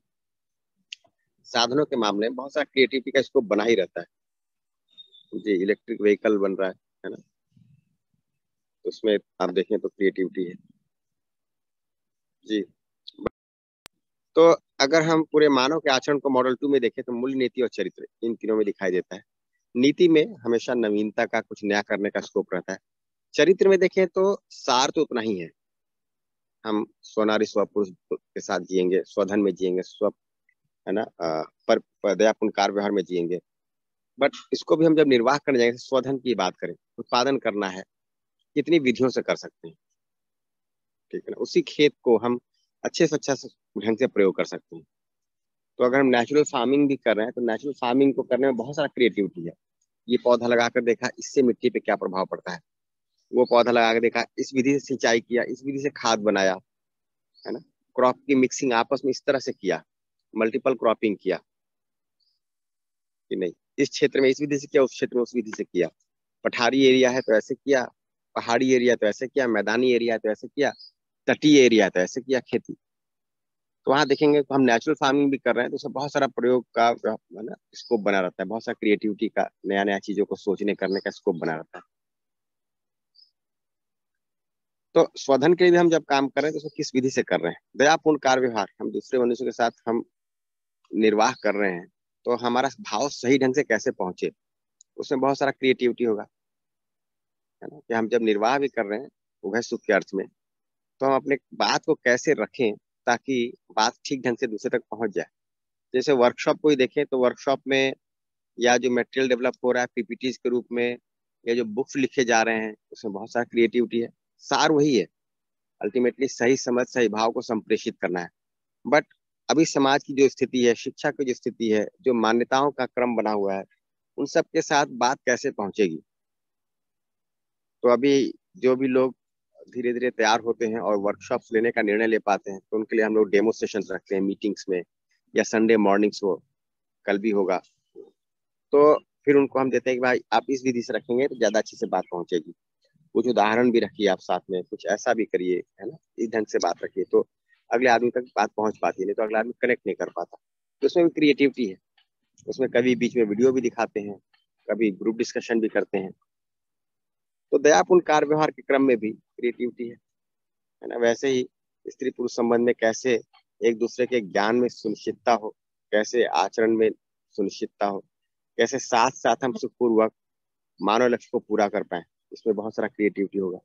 साधनों के मामले में बहुत सारा क्रिएटिविटी का स्कोप बना ही रहता है। जी इलेक्ट्रिक व्हीकल बन रहा है है ना? तो उसमें आप देखें तो क्रिएटिविटी है। जी। तो अगर हम पूरे मानव के आचरण को मॉडल टू में देखें तो मूल नीति और चरित्र इन तीनों में दिखाई देता है। नीति में हमेशा नवीनता का कुछ नया करने का स्कोप रहता है। चरित्र में देखें तो सार तो उतना ही है। हम स्वनारी स्वपुरुष के साथ जिएँगे, स्वधन में जिएँगे, स्व है ना? पर दयापूर्ण कार्य व्यवहार में जिएँगे। बट इसको भी हम जब निर्वाह करने जाएँगे, स्वधन की बात करें, उत्पादन करना है, कितनी विधियों से कर सकते हैं। ठीक है ना उसी खेत को हम अच्छे से अच्छा ढंग से प्रयोग कर सकते हैं। तो अगर हम नेचुरल फ़ार्मिंग भी कर रहे हैं तो नेचुरल फ़ार्मिंग को करने में बहुत सारा क्रिएटिविटी है। ये पौधा लगाकर देखा, इससे मिट्टी पे क्या प्रभाव पड़ता है? वो पौधा लगा के देखा, इस विधि से सिंचाई किया, इस विधि से खाद बनाया, है ना? क्रॉप की मिक्सिंग आपस में इस तरह से किया मल्टीपल क्रॉपिंग किया, कि नहीं? इस क्षेत्र में, इस विधि से किया, उस क्षेत्र में उस विधि से किया। पठारी एरिया है तो ऐसे किया, पहाड़ी एरिया तो ऐसे किया, मैदानी एरिया तो ऐसे किया तटीय एरिया तो ऐसे किया खेती। तो वहाँ देखेंगे, हम नेचुरल फ़ार्मिंग भी कर रहे हैं तो उसमें बहुत सारा प्रयोग का ना स्कोप बना रहता है। बहुत सारा क्रिएटिविटी का नया नया चीज़ों को सोचने, करने का स्कोप बना रहता है। तो स्वधन के लिए भी हम जब काम कर रहे हैं तो उसको किस विधि से कर रहे हैं? दयापूर्ण कार्य व्यवहार। हम दूसरे मनुष्य के साथ हम निर्वाह कर रहे हैं तो हमारा भाव सही ढंग से कैसे पहुँचे? उसमें बहुत सारा क्रिएटिविटी होगा। है ना, कि हम जब निर्वाह भी कर रहे हैं, उभय सुख के अर्थ में तो हम अपने बात को कैसे रखें ताकि बात ठीक ढंग से दूसरे तक पहुँच जाए? जैसे वर्कशॉप को ही देखें तो वर्कशॉप में या जो मटेरियल डेवलप हो रहा है पीपीटीज के रूप में या जो बुक्स लिखे जा रहे हैं, उसमें बहुत सारा क्रिएटिविटी है। सार वही है। अल्टीमेटली सही समझ, सही भाव को संप्रेषित करना है। बट अभी समाज की जो स्थिति है, शिक्षा की जो स्थिति है, जो मान्यताओं का क्रम बना हुआ है, उन सब के साथ बात कैसे पहुंचेगी? तो अभी जो भी लोग धीरे धीरे तैयार होते हैं और वर्कशॉप्स लेने का निर्णय ले पाते हैं तो उनके लिए हम लोग डेमो सेशन रखते हैं मीटिंग्स में, या संडे मॉर्निंग्स हो कल भी होगा। तो फिर उनको हम देते हैं कि भाई, आप इस विधि से रखेंगे तो ज़्यादा अच्छे से बात पहुंचेगी। कुछ उदाहरण भी रखिए आप साथ में, कुछ ऐसा भी करिए, है ना? इस ढंग से बात रखिए तो अगले आदमी तक बात पहुँच पाती है, नहीं तो अगला आदमी कनेक्ट नहीं कर पाता। तो उसमें भी क्रिएटिविटी है। उसमें कभी बीच में वीडियो भी दिखाते हैं, कभी ग्रुप डिस्कशन भी करते हैं। तो दयापूर्ण कार्य व्यवहार के क्रम में भी क्रिएटिविटी है। है ना? वैसे ही स्त्री पुरुष संबंध में कैसे एक दूसरे के ज्ञान में सुनिश्चितता हो, कैसे आचरण में सुनिश्चितता हो, कैसे साथ साथ हम सुखपूर्वक मानव लक्ष्य को पूरा कर पाए, इसमें बहुत सारा क्रिएटिविटी होगा।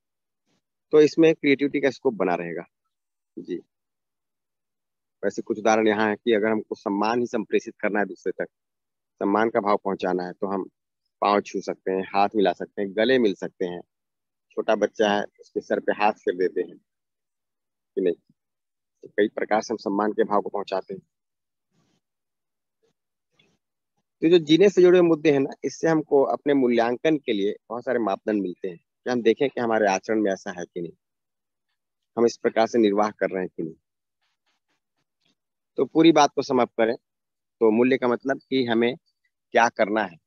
तो इसमें क्रिएटिविटी का स्कोप बना रहेगा। जी। वैसे कुछ उदाहरण यहाँ है कि अगर हमको सम्मान ही संप्रेषित करना है दूसरे तक, सम्मान का भाव पहुंचाना है तो हम पाँव छू सकते हैं, हाथ मिला सकते हैं, गले मिल सकते हैं। छोटा बच्चा है, उसके सर पे हाथ फेर देते हैं, कि नहीं? तो कई प्रकार से हम सम्मान के भाव को पहुंचाते हैं। तो जो जीने से जुड़े मुद्दे हैं ना, इससे हमको अपने मूल्यांकन के लिए बहुत सारे मापदंड मिलते हैं, कि हम देखें कि हमारे आचरण में ऐसा है कि नहीं। हम इस प्रकार से निर्वाह कर रहे हैं कि नहीं। तो पूरी बात को समाप्त करें। तो मूल्य का मतलब कि हमें क्या करना है।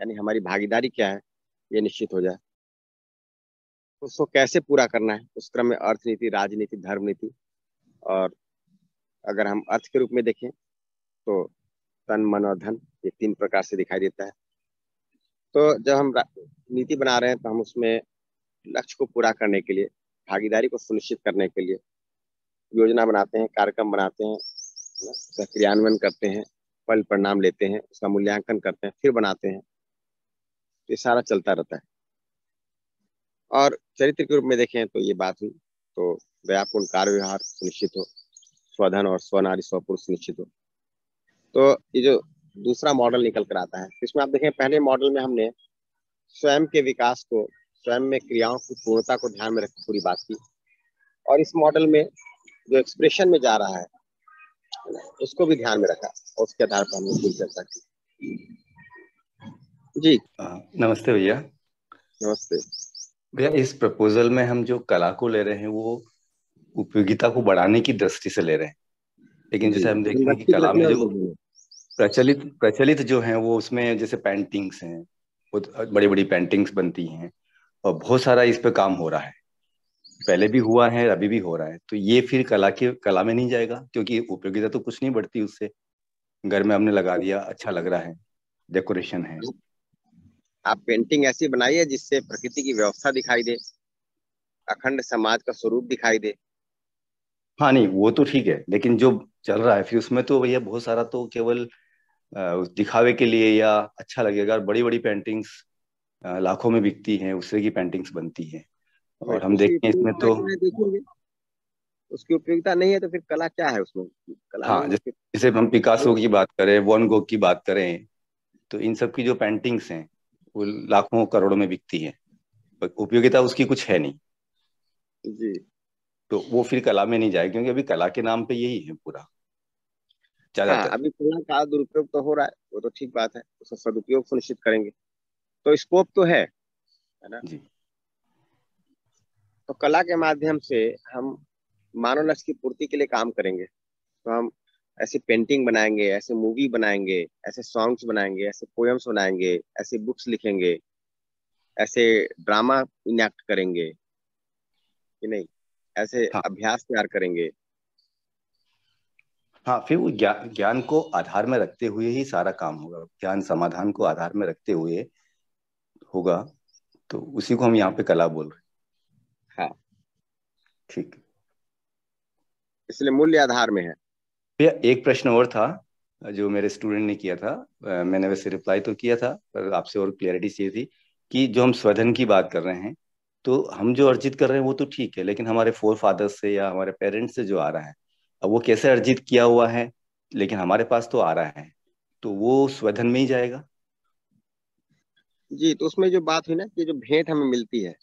यानी हमारी भागीदारी क्या है, ये निश्चित हो जाए। उसको कैसे पूरा करना है? उस क्रम में अर्थनीति, राजनीति धर्म नीति और अगर हम अर्थ के रूप में देखें तो तन, मन और धन, ये तीन प्रकार से दिखाई देता है। तो जब हम नीति बना रहे हैं तो हम उसमें लक्ष्य को पूरा करने के लिए, भागीदारी को सुनिश्चित करने के लिए योजना बनाते हैं, कार्यक्रम बनाते हैं उसका क्रियान्वयन करते हैं, फल परिणाम लेते हैं, उसका मूल्यांकन करते हैं, फिर बनाते हैं। ये सारा चलता रहता है। और चरित्र के रूप में देखें तो ये बात हुई तो व्यापूर्ण कार्य व्यवहार सुनिश्चित हो, स्वधन और स्वनारी स्वपुरुष सुनिश्चित हो। तो ये जो दूसरा मॉडल निकल कर आता है, इसमें आप देखें पहले मॉडल में हमने स्वयं के विकास को, स्वयं में क्रियाओं की पूर्णता को ध्यान में रख पूरी बात की। और इस मॉडल में जो एक्सप्रेशन में जा रहा है, उसको भी ध्यान में रखा और उसके आधार पर हमने पूरी चर्चा की। जी। नमस्ते भैया। नमस्ते। भैया इस प्रपोजल में हम जो कला को ले रहे हैं वो उपयोगिता को बढ़ाने की दृष्टि से ले रहे हैं। लेकिन जैसे हम देखते हैं कि कला में जो प्रचलित प्रचलित जो है वो उसमें जैसे पेंटिंग्स हैं बहुत बड़ी बड़ी पेंटिंग्स बनती हैं और बहुत सारा इस पे काम हो रहा है। पहले भी हुआ है अभी भी हो रहा है। तो ये फिर कला के कला में नहीं जाएगा क्योंकि उपयोगिता तो कुछ नहीं बढ़ती उससे। घर में हमने लगा दिया अच्छा लग रहा है डेकोरेशन है। आप पेंटिंग ऐसी बनाइए जिससे प्रकृति की व्यवस्था दिखाई दे अखंड समाज का स्वरूप दिखाई दे। हाँ नहीं वो तो ठीक है लेकिन जो चल रहा है फिर उसमें तो भैया बहुत सारा तो केवल दिखावे के लिए या अच्छा लगेगा। बड़ी बड़ी पेंटिंग्स लाखों में बिकती हैं उससे की पेंटिंग्स बनती हैं। और हम देखते हैं इसमें तो उसकी उपयोगिता नहीं है तो फिर कला क्या है उसमें? कला हाँ जैसे हम पिकासो की बात करें वन गो की बात करें तो इन सब की जो पेंटिंग्स हैं लाखों करोड़ों में बिकती है। उपयोगिता उसकी कुछ है नहीं। जी। तो वो फिर कला में नहीं जाए क्योंकि अभी कला के नाम पे यही है पूरा। हाँ, अभी कला का दुरुपयोग तो हो रहा है वो तो ठीक बात है उसका सदुपयोग सुनिश्चित करेंगे। तो स्कोप तो है है ना? जी। तो कला के माध्यम से हम मानव लक्ष्य की पूर्ति के लिए काम करेंगे। तो हम ऐसे पेंटिंग बनाएँगे ऐसे मूवी बनाएँगे ऐसे सॉन्ग्स बनाएँगे ऐसे पोएम्स बनाएँगे ऐसे बुक्स लिखेंगे ऐसे ड्रामा इनेक्ट करेंगे कि नहीं? ऐसे हाँ. अभ्यास तैयार करेंगे। हाँ फिर वो ज्ञान ज्ञान को आधार में रखते हुए ही सारा काम होगा। ज्ञान समाधान को आधार में रखते हुए होगा तो उसी को हम यहाँ पे कला बोल रहे हाँ। ठीक। इसलिए मूल्य आधार में है। भैया, एक प्रश्न और था, जो मेरे स्टूडेंट ने किया था। मैंने वैसे रिप्लाई तो किया था, पर आपसे और क्लियरिटी चाहिए थी कि जो हम स्वधन की बात कर रहे हैं तो हम जो अर्जित कर रहे हैं वो तो ठीक है, लेकिन हमारे फोर फादर्स से या हमारे पेरेंट्स से जो आ रहा है, अब वो कैसे अर्जित किया हुआ है, लेकिन हमारे पास तो आ रहा है तो वो स्वधन में ही जाएगा। जी तो उसमें जो बात हुई ना कि जो भेंट हमें मिलती है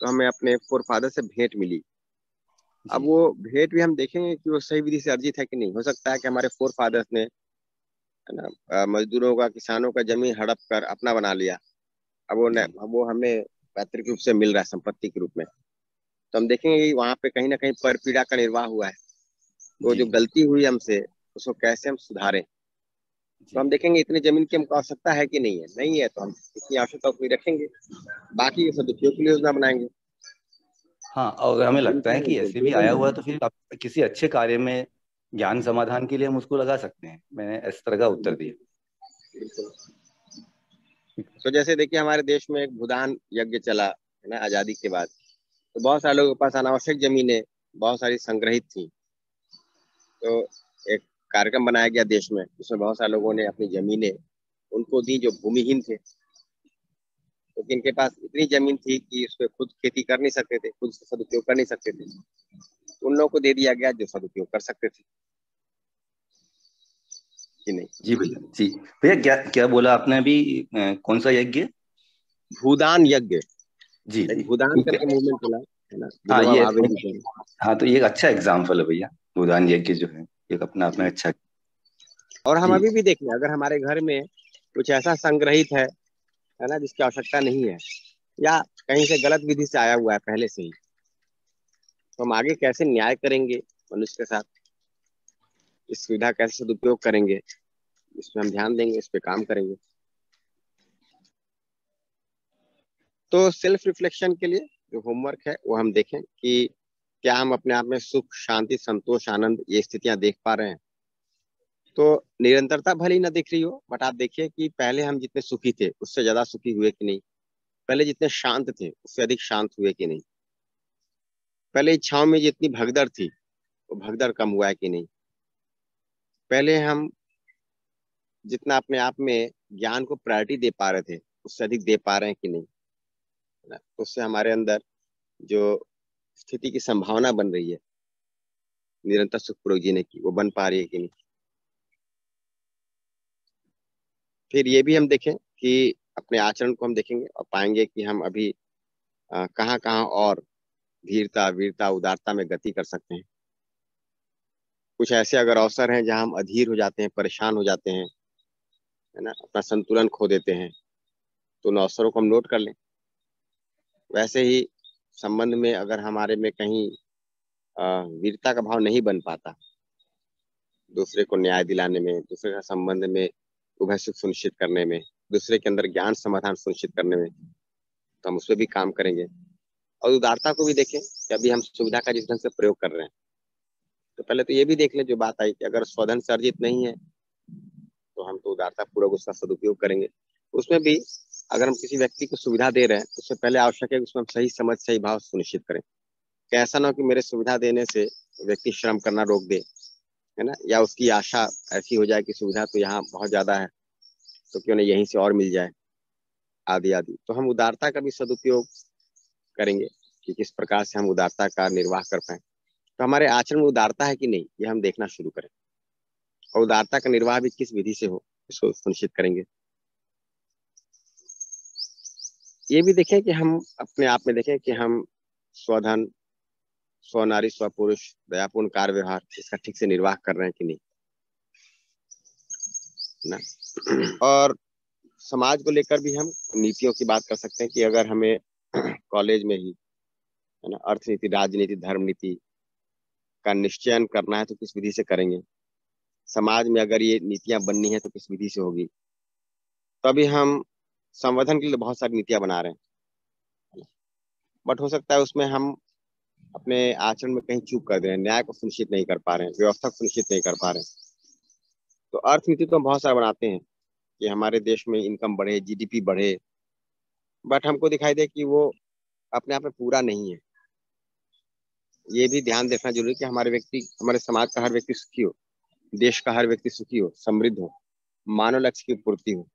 तो हमें अपने फोर फादर से भेंट मिली। अब वो भेंट भी हम देखेंगे कि वो सही विधि से अर्जित है कि नहीं। हो सकता है कि हमारे फोर फादर्स ने है ना मजदूरों का किसानों का ज़मीन हड़प कर अपना बना लिया। अब वो न, वो हमें पैतृक रूप से मिल रहा है संपत्ति के रूप में। तो हम देखेंगे कि वहाँ पे कहीं ना कहीं पर पीड़ा का निर्वाह हुआ है। वो जो। गलती हुई हमसे उसको कैसे हम सुधारें? तो हम देखेंगे इतनी ज़मीन की हमको आवश्यकता है कि नहीं है? नहीं है तो हम इतनी आवश्यकता उसमें रखेंगे। बाकी सदुपयोग के लिए योजना बनाएँगे। हाँ और हमें लगता है कि ऐसे भी आया हुआ तो फिर किसी अच्छे कार्य में ज्ञान समाधान के लिए हम उसको लगा सकते हैं। मैंने इस तरह का उत्तर दिया। तो जैसे देखिए हमारे देश में एक भूदान यज्ञ चला है ना आज़ादी के बाद। तो बहुत सारे लोगों के पास अनावश्यक जमीनें बहुत सारी संग्रहित थी। तो एक कार्यक्रम बनाया गया देश में उसमें बहुत सारे लोगों ने अपनी जमीनें उनको दी जो भूमिहीन थे। तो जिनके पास इतनी ज़मीन थी कि उस पर खुद खेती कर नहीं सकते थे खुद से सदुपयोग कर नहीं सकते थे उन लोगों को दे दिया गया जो सदुपयोग कर सकते थे। कि नहीं। जी भैया जी। भैया क्या क्या बोला आपने अभी कौन सा यज्ञ? भूदान यज्ञ। जी। भूदान करके मूवमेंट चला है ना? हाँ ये हाँ तो ये अच्छा एग्ज़ाम्पल है भैया भूदान यज्ञ जो है एक अपना अपना अच्छा और हम अभी भी देखें अगर हमारे घर में कुछ ऐसा संग्रहित है है ना, जिसकी आवश्यकता नहीं है। या कहीं से गलत विधि से आया हुआ है पहले से ही। तो हम आगे कैसे न्याय करेंगे मनुष्य के साथ? इस सुविधा कैसे सदुपयोग करेंगे? इसमें हम ध्यान देंगे, इस पे काम करेंगे। तो सेल्फ रिफ्लेक्शन के लिए जो होमवर्क है, वो हम देखें कि क्या हम अपने आप में सुख, शांति, संतोष, आनंद, ये स्थितियाँ देख पा रहे हैं। तो निरंतरता भले ही ना दिख रही हो बट आप देखिए कि पहले हम जितने सुखी थे, उससे ज़्यादा सुखी हुए कि नहीं? पहले जितने शांत थे, उससे अधिक शांत हुए कि नहीं? पहले इच्छाओं में जितनी भगदड़ थी, वो भगदड़ कम हुआ है कि नहीं? पहले हम जितना अपने आप में ज्ञान को प्रायोरिटी दे पा रहे थे, उससे अधिक दे पा रहे हैं कि नहीं? उससे हमारे अंदर जो स्थिति की संभावना बन रही है, निरंतर सुखपूर्वक जीने की, वो बन पा रही है कि नहीं? फिर ये भी हम देखें कि अपने आचरण को हम देखेंगे और पाएँगे कि हम अभी कहाँ कहाँ और धीरता, वीरता, उदारता में गति कर सकते हैं। कुछ ऐसे अगर अवसर हैं जहाँ हम अधीर हो जाते हैं, परेशान हो जाते हैं, है ना, अपना संतुलन खो देते हैं तो उन अवसरों को हम नोट कर लें। वैसे ही संबंध में अगर हमारे में कहीं वीरता का भाव नहीं बन पाता, दूसरे को न्याय दिलाने में, दूसरे का संबंध में उभय सुख सुनिश्चित करने में, दूसरे के अंदर ज्ञान समाधान सुनिश्चित करने में तो हम उस पर भी काम करेंगे। और उदारता को भी देखें कि अभी हम सुविधा का जिस ढंग से प्रयोग कर रहे हैं तो पहले तो ये भी देख लें जो बात आई कि अगर स्वधन से अर्जित नहीं है तो हम तो उदारता पूर्वक उसका सदुपयोग करेंगे। उसमें भी अगर हम किसी व्यक्ति को सुविधा दे रहे हैं तो उससे पहले आवश्यक है उसमें हम सही समझ, सही भाव सुनिश्चित करें। ऐसा ना हो कि मेरे सुविधा देने से व्यक्ति श्रम करना रोक दे है ना? या उसकी आशा ऐसी हो जाए कि सुविधा तो यहाँ बहुत ज़्यादा है तो क्यों नहीं यहीं से और मिल जाए? आदि आदि। तो हम उदारता का भी सदुपयोग करेंगे कि किस प्रकार से हम उदारता का निर्वाह कर पाए। तो हमारे आचरण में उदारता है कि नहीं, ये हम देखना शुरू करें। और उदारता का निर्वाह भी किस विधि से हो, इसको सुनिश्चित करेंगे। ये भी देखें कि हम अपने आप में देखें कि हम स्वधन स्व नारी स्व पुरुष दयापूर्ण कार्य व्यवहार इसका ठीक से निर्वाह कर रहे हैं कि नहीं? ना? और समाज को लेकर भी हम नीतियों की बात कर सकते हैं कि अगर हमें कॉलेज में ही, है ना, अर्थनीति, राजनीति धर्म नीति का निश्चयन करना है तो किस विधि से करेंगे? समाज में अगर ये नीतियाँ बननी है तो किस विधि से होगी? तभी हम संवर्धन के लिए बहुत सारी नीतियाँ बना रहे हैं। बट हो सकता है उसमें हम अपने आचरण में कहीं चूक कर दे रहे हैं, न्याय को सुनिश्चित नहीं कर पा रहे हैं, व्यवस्था को सुनिश्चित नहीं कर पा रहे हैं। तो अर्थनीति तो हम बहुत सारा बनाते हैं कि हमारे देश में इनकम बढ़े जीडीपी बढ़े बट हमको दिखाई दे कि वो अपने आप में पूरा नहीं है। ये भी ध्यान देखना ज़रूरी कि हमारे व्यक्ति, हमारे समाज का हर व्यक्ति सुखी हो, देश का हर व्यक्ति सुखी हो, समृद्ध हो, मानव लक्ष्य की पूर्ति हो।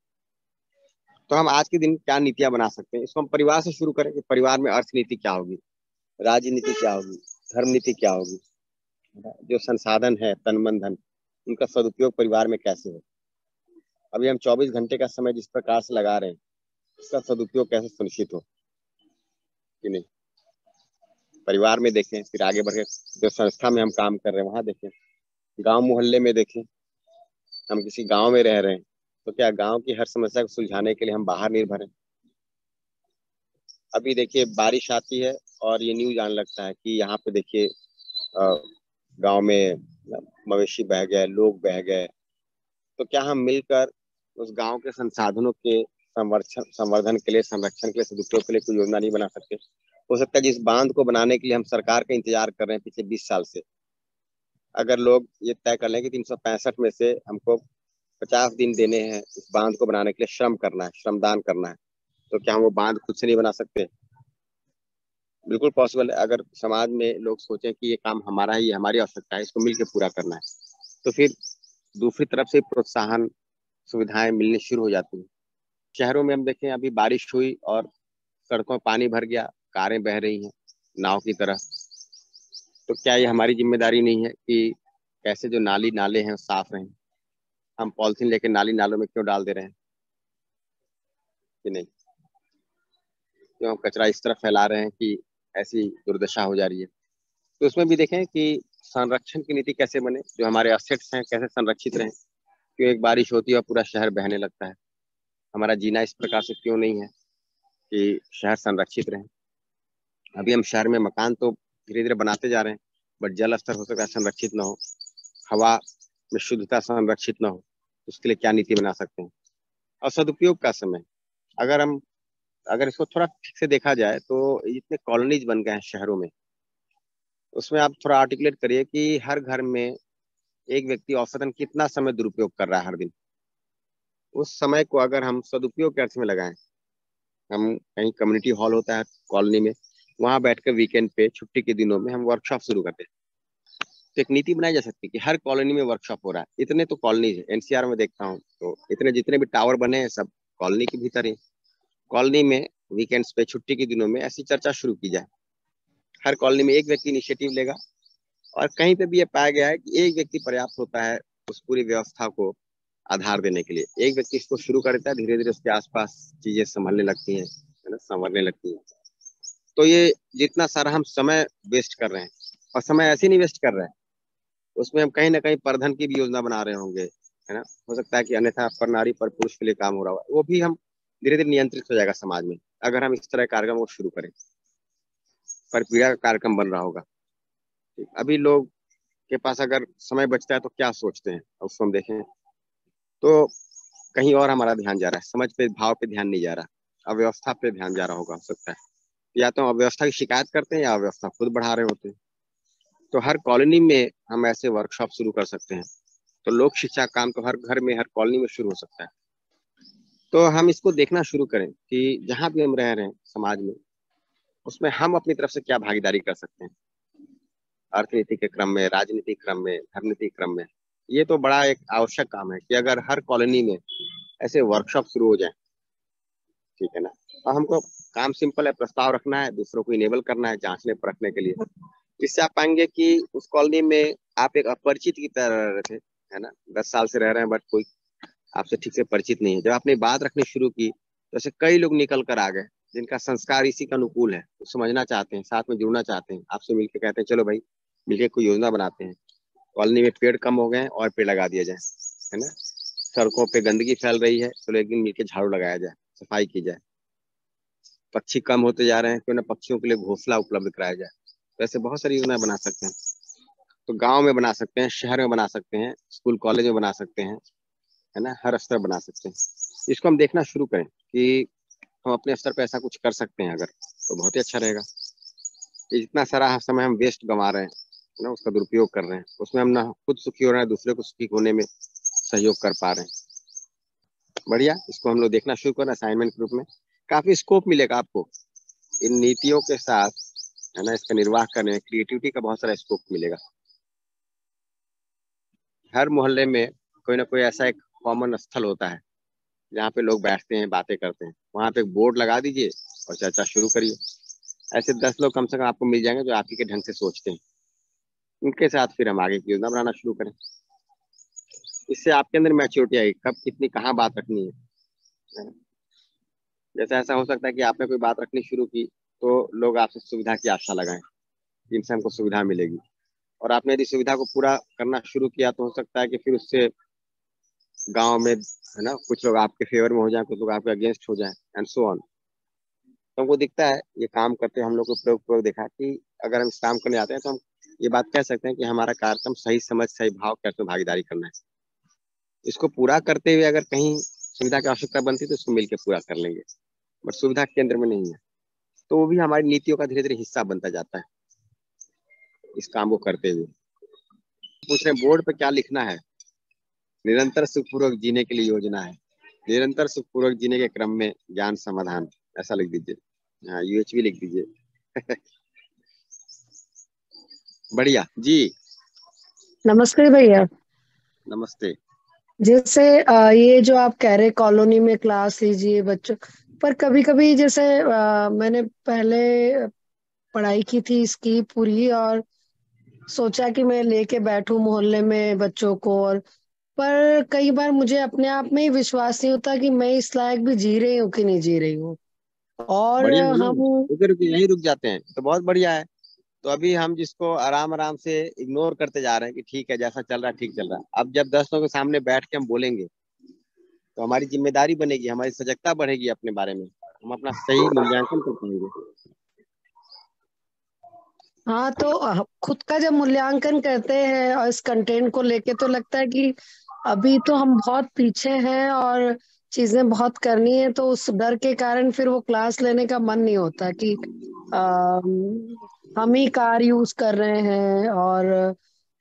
तो हम आज के दिन क्या नीतियाँ बना सकते हैं? इसको हम परिवार से शुरू करें कि परिवार में अर्थनीति क्या होगी? राजनीति क्या होगी? धर्म नीति क्या होगी? जो संसाधन है, तन मन धन, उनका सदुपयोग परिवार में कैसे हो? अभी हम 24 घंटे का समय जिस प्रकार से लगा रहे हैं, उसका सदुपयोग कैसे सुनिश्चित हो? कि नहीं? परिवार में देखें, फिर आगे बढ़। के जो संस्था में हम काम कर रहे हैं, वहाँ देखें। गाँव मोहल्ले में देखें। हम किसी गाँव में रह रहे हैं तो क्या गाँव की हर समस्या को सुलझाने के लिए हम बाहर निर्भर हैं? अभी देखिए बारिश आती है और ये न्यूज़ आने लगता है कि यहाँ पे देखिए गाँव में मवेशी बह गए, लोग बह गए। तो क्या हम मिलकर उस गाँव के संसाधनों के संवर्धन संवर्धन के लिए, संरक्षण के लिए, सदुपयोग के लिए कोई योजना नहीं बना सकते? हो सकता है जिस बाँध को बनाने के लिए हम सरकार का इंतज़ार कर रहे हैं पिछले बीस साल से। अगर लोग ये तय कर लें कि तीन सौ पैंसठ में से हमको पचास दिन देने हैं, इस बाँध को बनाने के लिए श्रम करना है, श्रमदान करना है। तो क्या हम वो बाँध खुद से नहीं बना सकते? बिल्कुल पॉसिबल है। अगर समाज में लोग सोचें कि ये काम हमारा ही हमारी आवश्यकता है, इसको मिलकर पूरा करना है तो फिर दूसरी तरफ़ से प्रोत्साहन सुविधाएँ मिलनी शुरू हो जाती हैं। शहरों में हम देखें, अभी बारिश हुई और सड़कों में पानी भर गया, कारें बह रही हैं, नाव की तरह। तो क्या ये हमारी ज़िम्मेदारी नहीं है कि कैसे जो नाली नाले हैं साफ़ रहें? हम पॉलिथीन लेके नाली नालों में क्यों डाल दे रहे हैं? कि नहीं? क्यों हम कचरा इस तरह फैला रहे हैं कि ऐसी दुर्दशा हो जा रही है। तो उसमें भी देखें कि संरक्षण की नीति कैसे बने, जो हमारे असेट्स हैं, कैसे संरक्षित रहें, क्यों एक बारिश होती है और पूरा शहर बहने लगता है। हमारा जीना इस प्रकार से क्यों नहीं है कि शहर संरक्षित रहें। अभी हम शहर में मकान तो धीरे धीरे बनाते जा रहे हैं बट जल स्तर हो सकता है संरक्षित ना हो, हवा में शुद्धता संरक्षित ना हो उसके लिए क्या नीति बना सकते हैं? और सदुपयोग का समय। अगर हम अगर इसको थोड़ा ठीक से देखा जाए तो इतने कॉलोनीज बन गए हैं शहरों में, उसमें आप थोड़ा आर्टिकुलेट करिए कि हर घर में एक व्यक्ति औसतन कितना समय दुरुपयोग कर रहा है हर दिन। उस समय को अगर हम सदुपयोग के अर्थ में लगाएँ, हम कहीं कम्युनिटी हॉल होता है कॉलोनी में, वहाँ बैठकर वीकेंड पे, छुट्टी के दिनों में हम वर्कशॉप शुरू करते हैं। तो एक नीति बनाई जा सकती है कि हर कॉलोनी में वर्कशॉप हो रहा है। इतने तो कॉलोनी है। एनसीआर में देखता हूँ तो इतने जितने भी टावर बने हैं सब कॉलोनी के भीतर ही। कॉलोनी में वीकेंड्स पे, छुट्टी के दिनों में ऐसी चर्चा शुरू की जाए। हर कॉलोनी में एक व्यक्ति इनिशिएटिव लेगा और कहीं पे भी ये पाया गया है कि एक व्यक्ति पर्याप्त होता है उस पूरी व्यवस्था को आधार देने के लिए। एक व्यक्ति इसको शुरू करता है धीरे धीरे उसके आसपास चीज़ें संभलने लगती हैं ना, संवरने लगती हैं। तो ये जितना सारा हम समय वेस्ट कर रहे हैं और समय ऐसे नहीं वेस्ट कर रहे हैं, उसमें हम कहीं ना कहीं परधन की भी योजना बना रहे होंगे, है ना। हो सकता है कि अन्यथा पर नारी, पर पुरुष के लिए काम हो रहा हो, वो भी हम धीरे धीरे नियंत्रित हो जाएगा समाज में, अगर हम इस तरह कार्यक्रम को शुरू करें। पर पीड़ा का कार्यक्रम बन रहा होगा। अभी लोग के पास अगर समय बचता है तो क्या सोचते हैं उसको हम देखें। तो कहीं और हमारा ध्यान जा रहा है समझ पे, भाव पे ध्यान नहीं जा रहा, अव्यवस्था पे ध्यान जा रहा होगा, हो सकता है। या तो अव्यवस्था की शिकायत करते हैं या अव्यवस्था खुद बढ़ा रहे होते हैं। तो हर कॉलोनी में हम ऐसे वर्कशॉप शुरू कर सकते हैं। तो लोक शिक्षा काम तो हर घर में, हर कॉलोनी में शुरू हो सकता है। तो हम इसको देखना शुरू करें कि जहाँ भी हम रह रहे हैं समाज में, उसमें हम अपनी तरफ़ से क्या भागीदारी कर सकते हैं? अर्थनीति के क्रम में राजनीतिक क्रम में, धर्मनीति क्रम में। ये तो बड़ा एक आवश्यक काम है कि अगर हर कॉलोनी में ऐसे वर्कशॉप शुरू हो जाए, ठीक है ना? और हमको काम सिंपल है, प्रस्ताव रखना है, दूसरों को इनेबल करना है, जांचने परखने के लिए। इससे आप पाएँगे कि उस कॉलोनी में आप एक अपरिचित की तरह रह रहे थे, है ना? दस साल से रह रहे हैं बट कोई आपसे ठीक से परिचित नहीं है। जब आपने बात रखनी शुरू की तो ऐसे कई लोग निकल कर आ गए, जिनका संस्कार इसी का अनुकूल है। वो समझना चाहते हैं, साथ में जुड़ना चाहते हैं, आपसे मिलकर कहते हैं, चलो भाई मिलकर कोई योजना बनाते हैं। कॉलोनी में पेड़ कम हो गए और पेड़ लगा दिया जाए। है ना? सड़कों पे गंदगी फैल रही है तो एक दिन मिलकर झाड़ू लगाया जाए, सफ़ाई की जाए। पक्षी कम होते जा रहे हैं, क्यों ना पक्षियों के लिए घोसला उपलब्ध कराया जाए। तो ऐसे बहुत सारी योजनाएँ बना सकते हैं। तो गाँव में बना सकते हैं, शहर में बना सकते हैं, स्कूल, कॉलेज में बना सकते हैं। है ना, हर स्तर बना सकते हैं। इसको हम देखना शुरू करें कि हम अपने स्तर पर ऐसा कुछ कर सकते हैं अगर तो बहुत ही अच्छा रहेगा। इतना सारा समय हम वेस्ट गंवा रहे हैं ना, उसका दुरुपयोग कर रहे हैं। उसमें हम ना खुद सुखी हो रहे हैं, दूसरे को सुखी होने में सहयोग कर पा रहे हैं। बढ़िया, इसको हम लोग देखना शुरू करें असाइनमेंट के रूप में। काफ़ी स्कोप मिलेगा आपको। इन नीतियों के साथ, है ना, इसका निर्वाह करने में क्रिएटिविटी का बहुत सारा स्कोप मिलेगा। हर मोहल्ले में कोई ना कोई ऐसा एक कॉमन स्थल होता है, जहाँ पे लोग बैठते हैं, बातें करते हैं। वहाँ पे बोर्ड लगा दीजिए और चर्चा शुरू करिए। ऐसे दस लोग कम से कम आपको मिल जाएँगे जो आप ही के ढंग से सोचते हैं। उनके साथ फिर हम आगे की योजना बनाना शुरू करें। इससे आपके अंदर मैच्योरिटी आएगी, कब, कितनी, कहाँ बात रखनी है। जैसे ऐसा हो सकता है कि आपने कोई बात रखनी शुरू की तो लोग आपसे सुविधा की आशा लगाएँ जिनसे हमको सुविधा मिलेगी। और आपने यदि सुविधा को पूरा करना शुरू किया तो हो सकता है कि फिर उससे गाँव में, है ना, कुछ लोग आपके फेवर में हो जाए, कुछ लोग आपके अगेंस्ट हो जाए एंड सो ऑन तो हमको दिखता है, ये काम करते हम लोग को प्रयोग प्रयोग देखा कि अगर हम इस काम करने जाते हैं तो हम ये बात कह सकते हैं कि हमारा कार्यक्रम सही समझ, सही भाव के में भागीदारी करना है। इसको पूरा करते हुए अगर कहीं सुविधा की आवश्यकता बनती है तो उसको मिलकर पूरा कर लेंगे। बट सुविधा केंद्र में नहीं है। तो वो भी हमारी नीतियों का धीरे धीरे हिस्सा बनता जाता है, इस काम को करते हुए। पूछ रहे बोर्ड पर क्या लिखना है? निरंतर सुखपूर्वक जीने के लिए योजना है। निरंतर सुखपूर्वक जीने के क्रम में ज्ञान समाधान ऐसा लिख दीजिए। हाँ यूएचवी लिख दीजिए। बढ़िया जी। नमस्ते भैया। नमस्ते। जैसे ये जो आप कह रहे कॉलोनी में क्लास लीजिए बच्चों पर कभी कभी जैसे मैंने पहले पढ़ाई की थी इसकी पूरी और सोचा कि मैं लेके बैठू मोहल्ले में बच्चों को और पर कई बार मुझे अपने आप में ही विश्वास नहीं होता कि मैं इस लायक भी जी रही हूँ कि नहीं जी रही हूँ। और हम यही रुक जाते हैं। तो बहुत बढ़िया है। तो अभी हम जिसको आराम आराम से इग्नोर करते जा रहे हैं कि ठीक है जैसा चल रहा है ठीक चल रहा है। अब जब दस के सामने बैठ के हम बोलेंगे तो हमारी ज़िम्मेदारी बनेगी हमारी सजगता बढ़ेगी अपने बारे में। हम अपना सही मूल्यांकन कर पाएँगे। हाँ तो खुद का जब मूल्यांकन करते हैं और इस कंटेंट को लेके तो लगता है कि अभी तो हम बहुत पीछे हैं और चीज़ें बहुत करनी है तो उस डर के कारण फिर वो क्लास लेने का मन नहीं होता कि आ, हम ही कार यूज़ कर रहे हैं और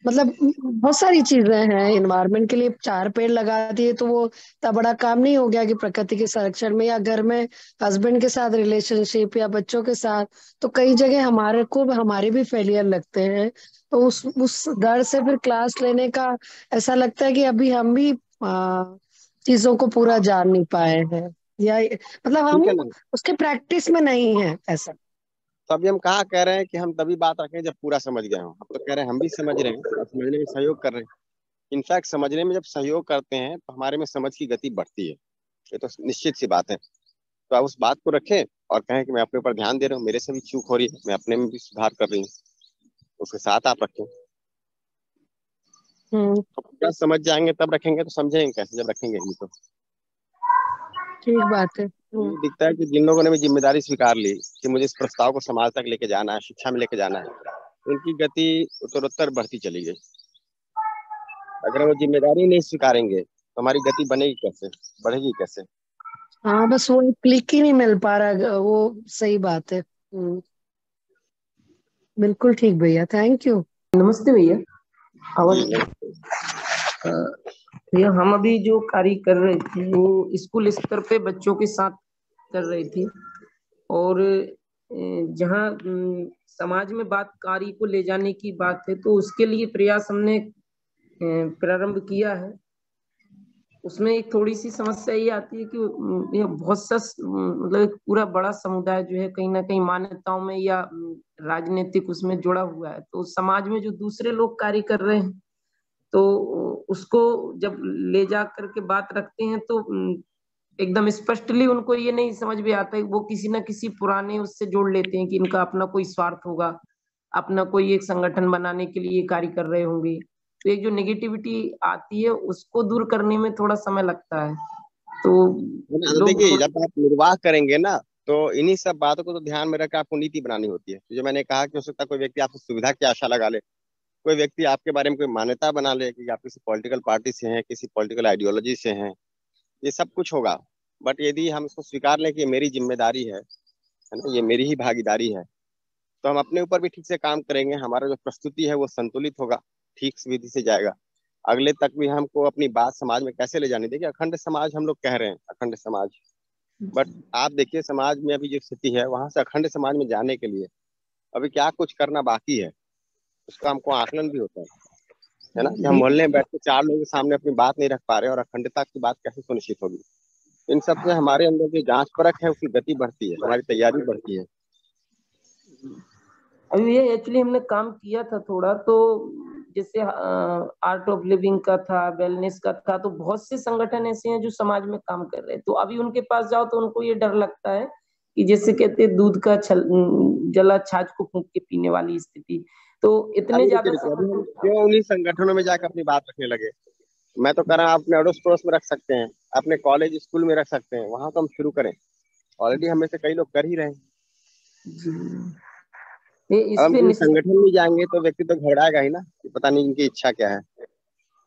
मतलब बहुत सारी चीज़ें हैं इन्वायरमेंट के लिए। चार पेड़ लगा दिए तो वो इतना बड़ा काम नहीं हो गया कि प्रकृति के संरक्षण में या घर में हस्बैंड के साथ रिलेशनशिप या बच्चों के साथ। तो कई जगह हमारे को हमारे भी फेलियर लगते हैं। तो उस उस डर से फिर क्लास लेने का ऐसा लगता है कि अभी हम भी चीज़ों को पूरा जान नहीं पाए हैं। या मतलब हम उसके प्रैक्टिस में नहीं है ऐसा। तो अभी हम कहा कह रहे हैं कि हम तभी बात रखें जब पूरा समझ गए हो। हम तो कह रहे हैं हम भी समझ रहे हैं समझने में सहयोग कर रहे हैं। इनफैक्ट समझने में जब सहयोग करते हैं तो हमारे में समझ की गति बढ़ती है। ये तो निश्चित सी बात है। तो आप उस बात को रखें और कहें कि मैं अपने ऊपर ध्यान दे रहा हूँ मेरे से भी चूक हो रही है मैं अपने में भी सुधार कर रही हूँ। उसके साथ आप रखें। हम्म। तो समझ जाएँगे तब रखेंगे तो समझेंगे कैसे जब रखेंगे तो। ठीक बात है। दिखता है कि जिन लोगों ने भी ज़िम्मेदारी स्वीकार ली कि मुझे इस प्रस्ताव को समाज तक लेके जाना है शिक्षा में लेके जाना है उनकी गति उत्तरोत्तर बढ़ती चली गई। अगर वो ज़िम्मेदारी नहीं स्वीकारेंगे तो हमारी गति बनेगी कैसे? बढ़ेगी कैसे? हाँ बस वो क्लिक ही नहीं मिल पा रहा वो सही बात है। हम्म। बिल्कुल ठीक भैया थैंक यू। नमस्ते भैया। भैया हम अभी जो कार्य कर रहे थे, वो स्कूल स्तर पे बच्चों के साथ कर रहे थे। और जहाँ समाज में बात, कार्य को ले जाने की बात है तो उसके लिए प्रयास हमने प्रारंभ किया है। उसमें एक थोड़ी सी समस्या ये आती है कि यह बहुत सा मतलब पूरा बड़ा समुदाय जो है, कहीं ना कहीं मान्यताओं में या राजनीतिक उसमें जुड़ा हुआ है। तो समाज में जो दूसरे लोग कार्य कर रहे हैं तो उसको जब ले जा करके बात रखते हैं तो एकदम स्पष्टली उनको ये नहीं समझ में आता है वो किसी ना किसी पुराने उससे जोड़ लेते हैं कि इनका अपना कोई स्वार्थ होगा अपना कोई एक संगठन बनाने के लिए कार्य कर रहे होंगे। तो एक जो नेगेटिविटी आती है उसको दूर करने में थोड़ा समय लगता है। तो देखिए जब आप निर्वाह करेंगे ना तो इन्हीं सब बातों को तो ध्यान में रखकर आपको नीति बनानी होती है। तो जो मैंने कहा कि हो सकता कोई व्यक्ति आपसे सुविधा की आशा लगा ले कोई व्यक्ति आपके बारे में कोई मान्यता बना ले कि आप किसी पॉलिटिकल पार्टी से हैं, किसी पॉलिटिकल आइडियोलॉजी से हैं, ये सब कुछ होगा। बट यदि हम इसको स्वीकार लें कि ये मेरी ज़िम्मेदारी है है ना, ये मेरी ही भागीदारी है तो हम अपने ऊपर भी ठीक से काम करेंगे, हमारा जो प्रस्तुति है वो संतुलित होगा, ठीक विधि से जाएगा। अगले तक भी हमको अपनी बात समाज में कैसे ले जानी, देखिए अखंड समाज हम लोग कह रहे हैं, अखंड समाज। बट आप देखिए समाज में अभी जो स्थिति है, वहाँ से अखंड समाज में जाने के लिए अभी क्या कुछ करना बाकी है? उसका हमको आकलन भी होता है। है ना? कि हम मोहल्ले में बैठ के चार लोगों के सामने अपनी बात नहीं रख पा रहे और अखंडता की बात कैसे सुनिश्चित होगी? इन सबसे हमारे अंदर जो जाँच परख है उसकी गति बढ़ती है हमारी तैयारी बढ़ती है। अभी ये एक्चुअली हमने काम किया था थोड़ा तो जैसे आर्ट ऑफ़ लिविंग का था वेलनेस का था तो बहुत से संगठन ऐसे हैं जो समाज में काम कर रहे हैं। तो अभी उनके पास जाओ तो उनको ये डर लगता है कि जैसे कहते दूध का छल जला छाछ को फूक के पीने वाली स्थिति तो इतने ज़्यादा क्यों उन्हीं संगठनों में जाकर अपनी बात रखने लगे? मैं तो कह रहा हूँ अपने अड़ोस पड़ोस में रख सकते हैं अपने कॉलेज स्कूल में रख सकते हैं वहाँ तो हम शुरू करें। ऑलरेडी हमें से कई लोग कर ही रहे हैं। हम संगठन में जाएँगे तो व्यक्ति तो घबराएगा ही ना पता नहीं इनकी इच्छा क्या है।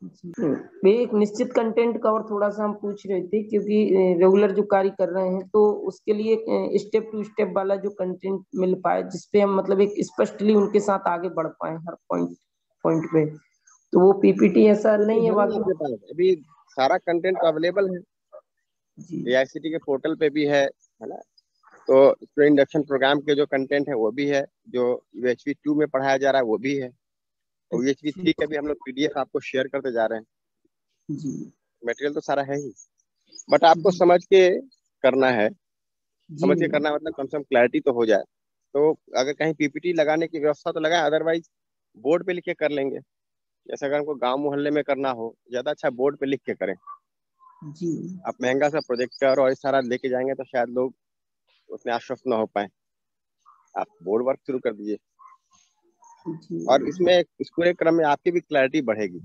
एक निश्चित कंटेंट का और थोड़ा सा हम पूछ रहे थे क्योंकि रेगुलर जो कार्य कर रहे हैं तो उसके लिए स्टेप टू स्टेप वाला जो कंटेंट मिल पाए जिसपे हम मतलब एक स्पष्टली उनके साथ आगे बढ़ पाए हर पॉइंट पॉइंट पे। तो वो पीपीटी ऐसा नहीं है बाकी। अभी सारा कंटेंट तो अवेलेबल है। एआईसीटी के पोर्टल पे भी है है ना? तो इंडक्शन प्रोग्राम के जो कंटेंट है वो भी है। जो यूएचपी टू में पढ़ाया जा रहा है वो भी है। और यूएचपी थ्री का भी हम लोग पीडीएफ आपको शेयर करते जा रहे हैं। जी। मटेरियल तो सारा है ही। बट आपको समझ के करना है। समझ के करना मतलब कम से कम क्लैरिटी तो हो जाए। तो अगर कहीं पीपीटी लगाने की व्यवस्था तो लगाए अदरवाइज़ बोर्ड पे लिख के कर लेंगे। जैसे अगर हमको गाँव मोहल्ले में करना हो ज़्यादा अच्छा बोर्ड पे लिख के करें। जी। आप महँगा सा प्रोजेक्टर और सारा लेके जाएँगे तो शायद लोग उतने आश्वस्त ना हो पाए। आप बोर्ड वर्क शुरू कर दीजिए। और इसमें इस पूरे क्रम में आपकी भी क्लैरिटी बढ़ेगी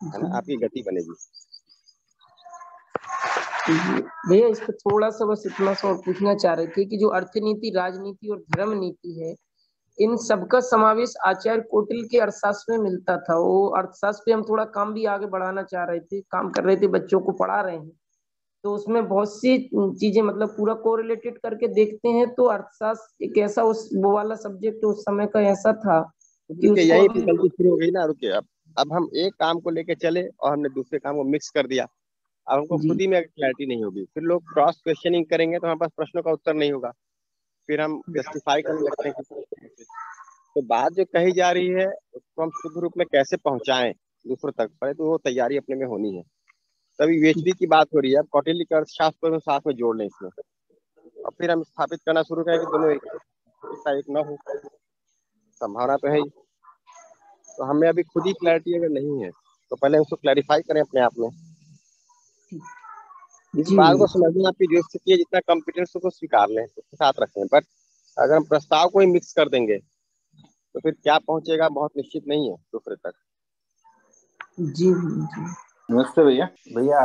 है ना? आपकी गति बनेगी। भैया इस पर थोड़ा सा बस इतना सा और पूछना चाह रहे थे कि जो अर्थनीति राजनीति और धर्म नीति है इन सबका समावेश आचार्य कोटिल के अर्थशास्त्र में मिलता था। वो अर्थशास्त्र पे हम थोड़ा काम भी आगे बढ़ाना चाह रहे थे काम कर रहे थे बच्चों को पढ़ा रहे हैं। तो उसमें बहुत सी चीज़ें मतलब पूरा कोरिलेटेड करके देखते हैं तो अर्थशास्त्र एक ऐसा उस वो वाला सब्जेक्ट उस समय का ऐसा था कि यही गलती शुरू हो गई ना रुके अब अब हम एक काम को लेके चले और हमने दूसरे काम को मिक्स कर दिया। अब हमको खुद ही में क्लैरिटी नहीं होगी फिर लोग क्रॉस क्वेश्चनिंग करेंगे तो हमारे पास प्रश्नों का उत्तर नहीं होगा। फिर हम जस्टिफाई करने लगते हैं तो बात जो कही जा रही है उसको हम शुद्ध रूप में कैसे पहुंचाएँ दूसरों तक? पहले तो वो तैयारी अपने में होनी है। तभी यूएचबी की बात हो रही है। अब कौटिल्य के अर्थशास्त्र को साथ में जोड़ लें इसमें। और फिर हम स्थापित करना शुरू करें कि दोनों एक एक न हो। संभावना तो है ही। तो हमें अभी खुद ही क्लैरिटी अगर नहीं है तो पहले उसको क्लैरिफाई करें अपने आप में। इस बात को समझना आपकी जो स्थिति है जितना कॉम्पिटेंस को स्वीकार लें उसके साथ रखें। बट अगर हम प्रस्ताव को ही मिक्स कर देंगे तो फिर क्या पहुंचेगा बहुत निश्चित नहीं है दूसरे तक। जी जी। नमस्ते भैया। भैया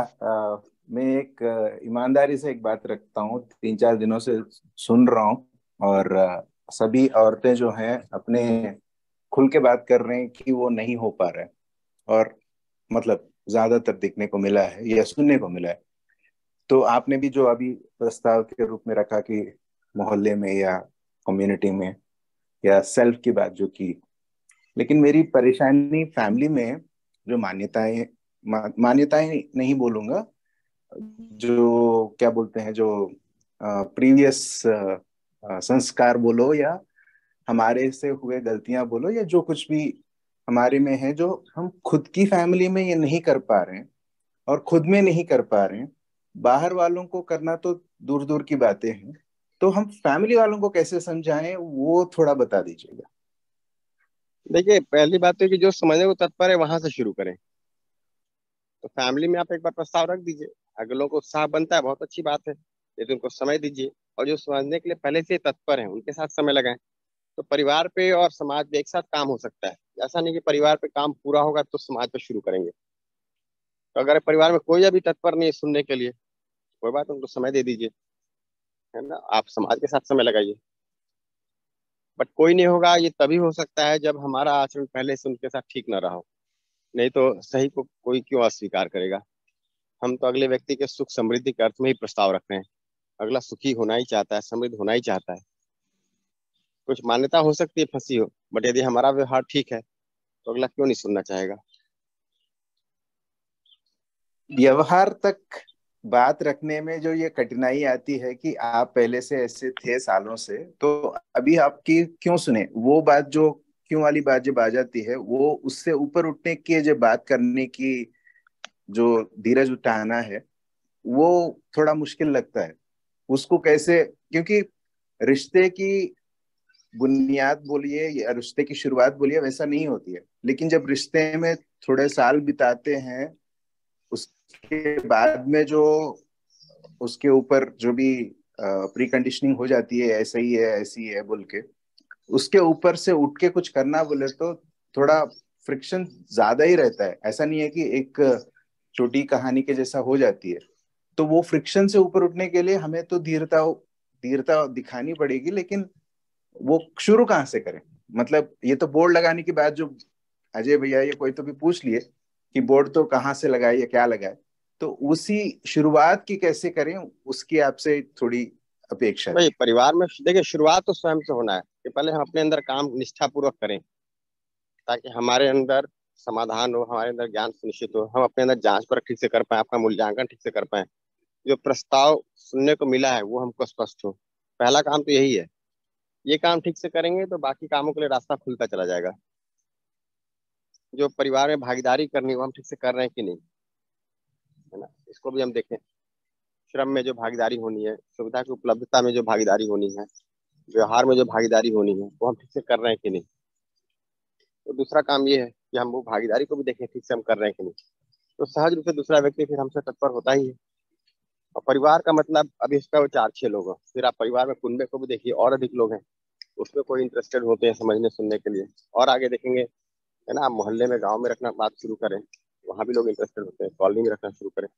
मैं एक ईमानदारी से एक बात रखता हूँ। तीन चार दिनों से सुन रहा हूँ और सभी औरतें जो हैं अपने खुल के बात कर रहे हैं कि वो नहीं हो पा रहे और मतलब ज़्यादातर देखने को मिला है या सुनने को मिला है। तो आपने भी जो अभी प्रस्ताव के रूप में रखा कि मोहल्ले में या कम्युनिटी में या सेल्फ की बात जो की, लेकिन मेरी परेशानी फैमिली में जो मान्यताएँ मान्यताएँ नहीं बोलूँगा। जो, क्या बोलते हैं, जो प्रीवियस संस्कार बोलो या हमारे से हुए गलतियाँ बोलो या जो कुछ भी हमारे में है, जो हम खुद की फैमिली में ये नहीं कर पा रहे हैं और खुद में नहीं कर पा रहे हैं। बाहर वालों को करना तो दूर दूर की बातें हैं। तो हम फैमिली वालों को कैसे समझाएँ, वो थोड़ा बता दीजिएगा। देखिए, पहली बात तो कि जो समझने को तत्पर है, वहाँ से शुरू करें। तो फैमिली में आप एक बार प्रस्ताव रख दीजिए। अगर लोगों को उत्साह बनता है, बहुत अच्छी बात है। लेकिन उनको समय दीजिए और जो समझने के लिए पहले से तत्पर है, उनके साथ समय लगाएँ। तो परिवार पे और समाज पे एक साथ काम हो सकता है। ऐसा नहीं कि परिवार पे काम पूरा होगा तो समाज पे शुरू करेंगे। तो अगर परिवार में कोई अभी तत्पर नहीं है सुनने के लिए, कोई बात उनको समय दे दीजिए। है ना? आप समाज के साथ समय लगाइए। बट कोई नहीं होगा, ये तभी हो सकता है जब हमारा आचरण पहले से उनके साथ ठीक ना रहा हो। नहीं तो सही को कोई क्यों अस्वीकार करेगा? हम तो अगले व्यक्ति के सुख समृद्धि के अर्थ में ही प्रस्ताव रख रहे हैं। अगला सुखी होना ही चाहता है, समृद्ध होना ही चाहता है। कुछ मान्यता हो सकती है फंसी हो, बट यदि हमारा व्यवहार ठीक है तो अगला क्यों नहीं सुनना चाहेगा? व्यवहार तक बात रखने में जो ये कठिनाई आती है कि आप पहले से ऐसे थे सालों से तो अभी आपकी क्यों सुने? वो बात जो क्यों वाली बात जब आ जाती है, वो उससे ऊपर उठने की जो बात करने की जो धीरज उठाना है, वो थोड़ा मुश्किल लगता है। उसको कैसे, क्योंकि रिश्ते की बुनियाद बोलिए या रिश्ते की शुरुआत बोलिए, वैसा नहीं होती है। लेकिन जब रिश्ते में थोड़े साल बिताते हैं, उसके बाद में जो उसके ऊपर जो भी प्री कंडीशनिंग हो जाती है, ऐसा ही है, ऐसी है बोल के उसके ऊपर से उठ के कुछ करना बोले तो थोड़ा फ्रिक्शन ज़्यादा ही रहता है। ऐसा नहीं है कि एक छोटी कहानी के जैसा हो जाती है। तो वो फ्रिक्शन से ऊपर उठने के लिए हमें तो धीरता धीरता दिखानी पड़ेगी लेकिन वो शुरू कहाँ से करें? मतलब ये तो बोर्ड लगाने की बात जो अजय भैया ये कोई तो भी पूछ लिए कि बोर्ड तो कहाँ से लगाए या क्या लगाए तो उसी शुरुआत की कैसे करें उसकी आपसे थोड़ी अपेक्षा परिवार में देखिए शुरुआत तो स्वयं से होना है। कि पहले हम अपने अंदर काम निष्ठा पूर्वक करें, ताकि हमारे अंदर समाधान हो, हमारे अंदर ज्ञान सुनिश्चित हो, हम अपने अंदर जाँच पर ठीक से कर पाए आपका मूल्यांकन ठीक से कर पाए। जो प्रस्ताव सुनने को मिला है, वो हमको स्पष्ट हो। पहला काम तो यही है। ये काम ठीक से करेंगे तो बाकी कामों के लिए रास्ता खुलता चला जाएगा। जो परिवार में भागीदारी करनी वो हम ठीक से कर रहे हैं कि नहीं? है ना? इसको भी हम देखें। श्रम में जो भागीदारी होनी है, सुविधा की उपलब्धता में जो भागीदारी होनी है व्यवहार में जो भागीदारी होनी है, वो हम ठीक से कर रहे हैं कि नहीं? तो दूसरा काम ये है कि हम वो भागीदारी को भी देखें, ठीक से हम कर रहे हैं कि नहीं। तो सहज रूप से दूसरा व्यक्ति फिर हमसे तत्पर होता ही है। और परिवार का मतलब अभी इसका वो चार छह लोग हैं। फिर आप परिवार में कुंबे को भी देखिए, और अधिक लोग हैं। उसमें कोई इंटरेस्टेड होते हैं समझने, सुनने के लिए। और आगे देखेंगे, है ना, आप मोहल्ले में, गाँव में रखना बात शुरू करें, वहाँ भी लोग इंटरेस्टेड होते हैं। कॉलोनी में रखना शुरू करें।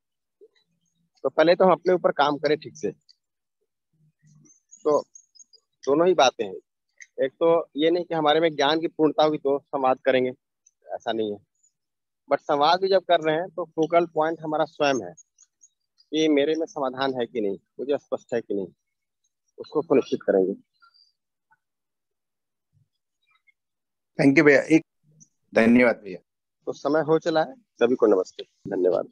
तो पहले तो हम अपने ऊपर काम करें ठीक से। तो दोनों ही बातें हैं। एक तो ये नहीं कि हमारे में ज्ञान की पूर्णता होगी तो संवाद करेंगे ऐसा नहीं है। बट संवाद भी जब कर रहे हैं तो फोकल पॉइंट हमारा स्वयं है कि मेरे में समाधान है कि नहीं मुझे स्पष्ट है कि नहीं उसको सुनिश्चित करेंगे। थैंक यू भैया एक धन्यवाद भैया। तो समय हो चला है सभी को नमस्ते धन्यवाद।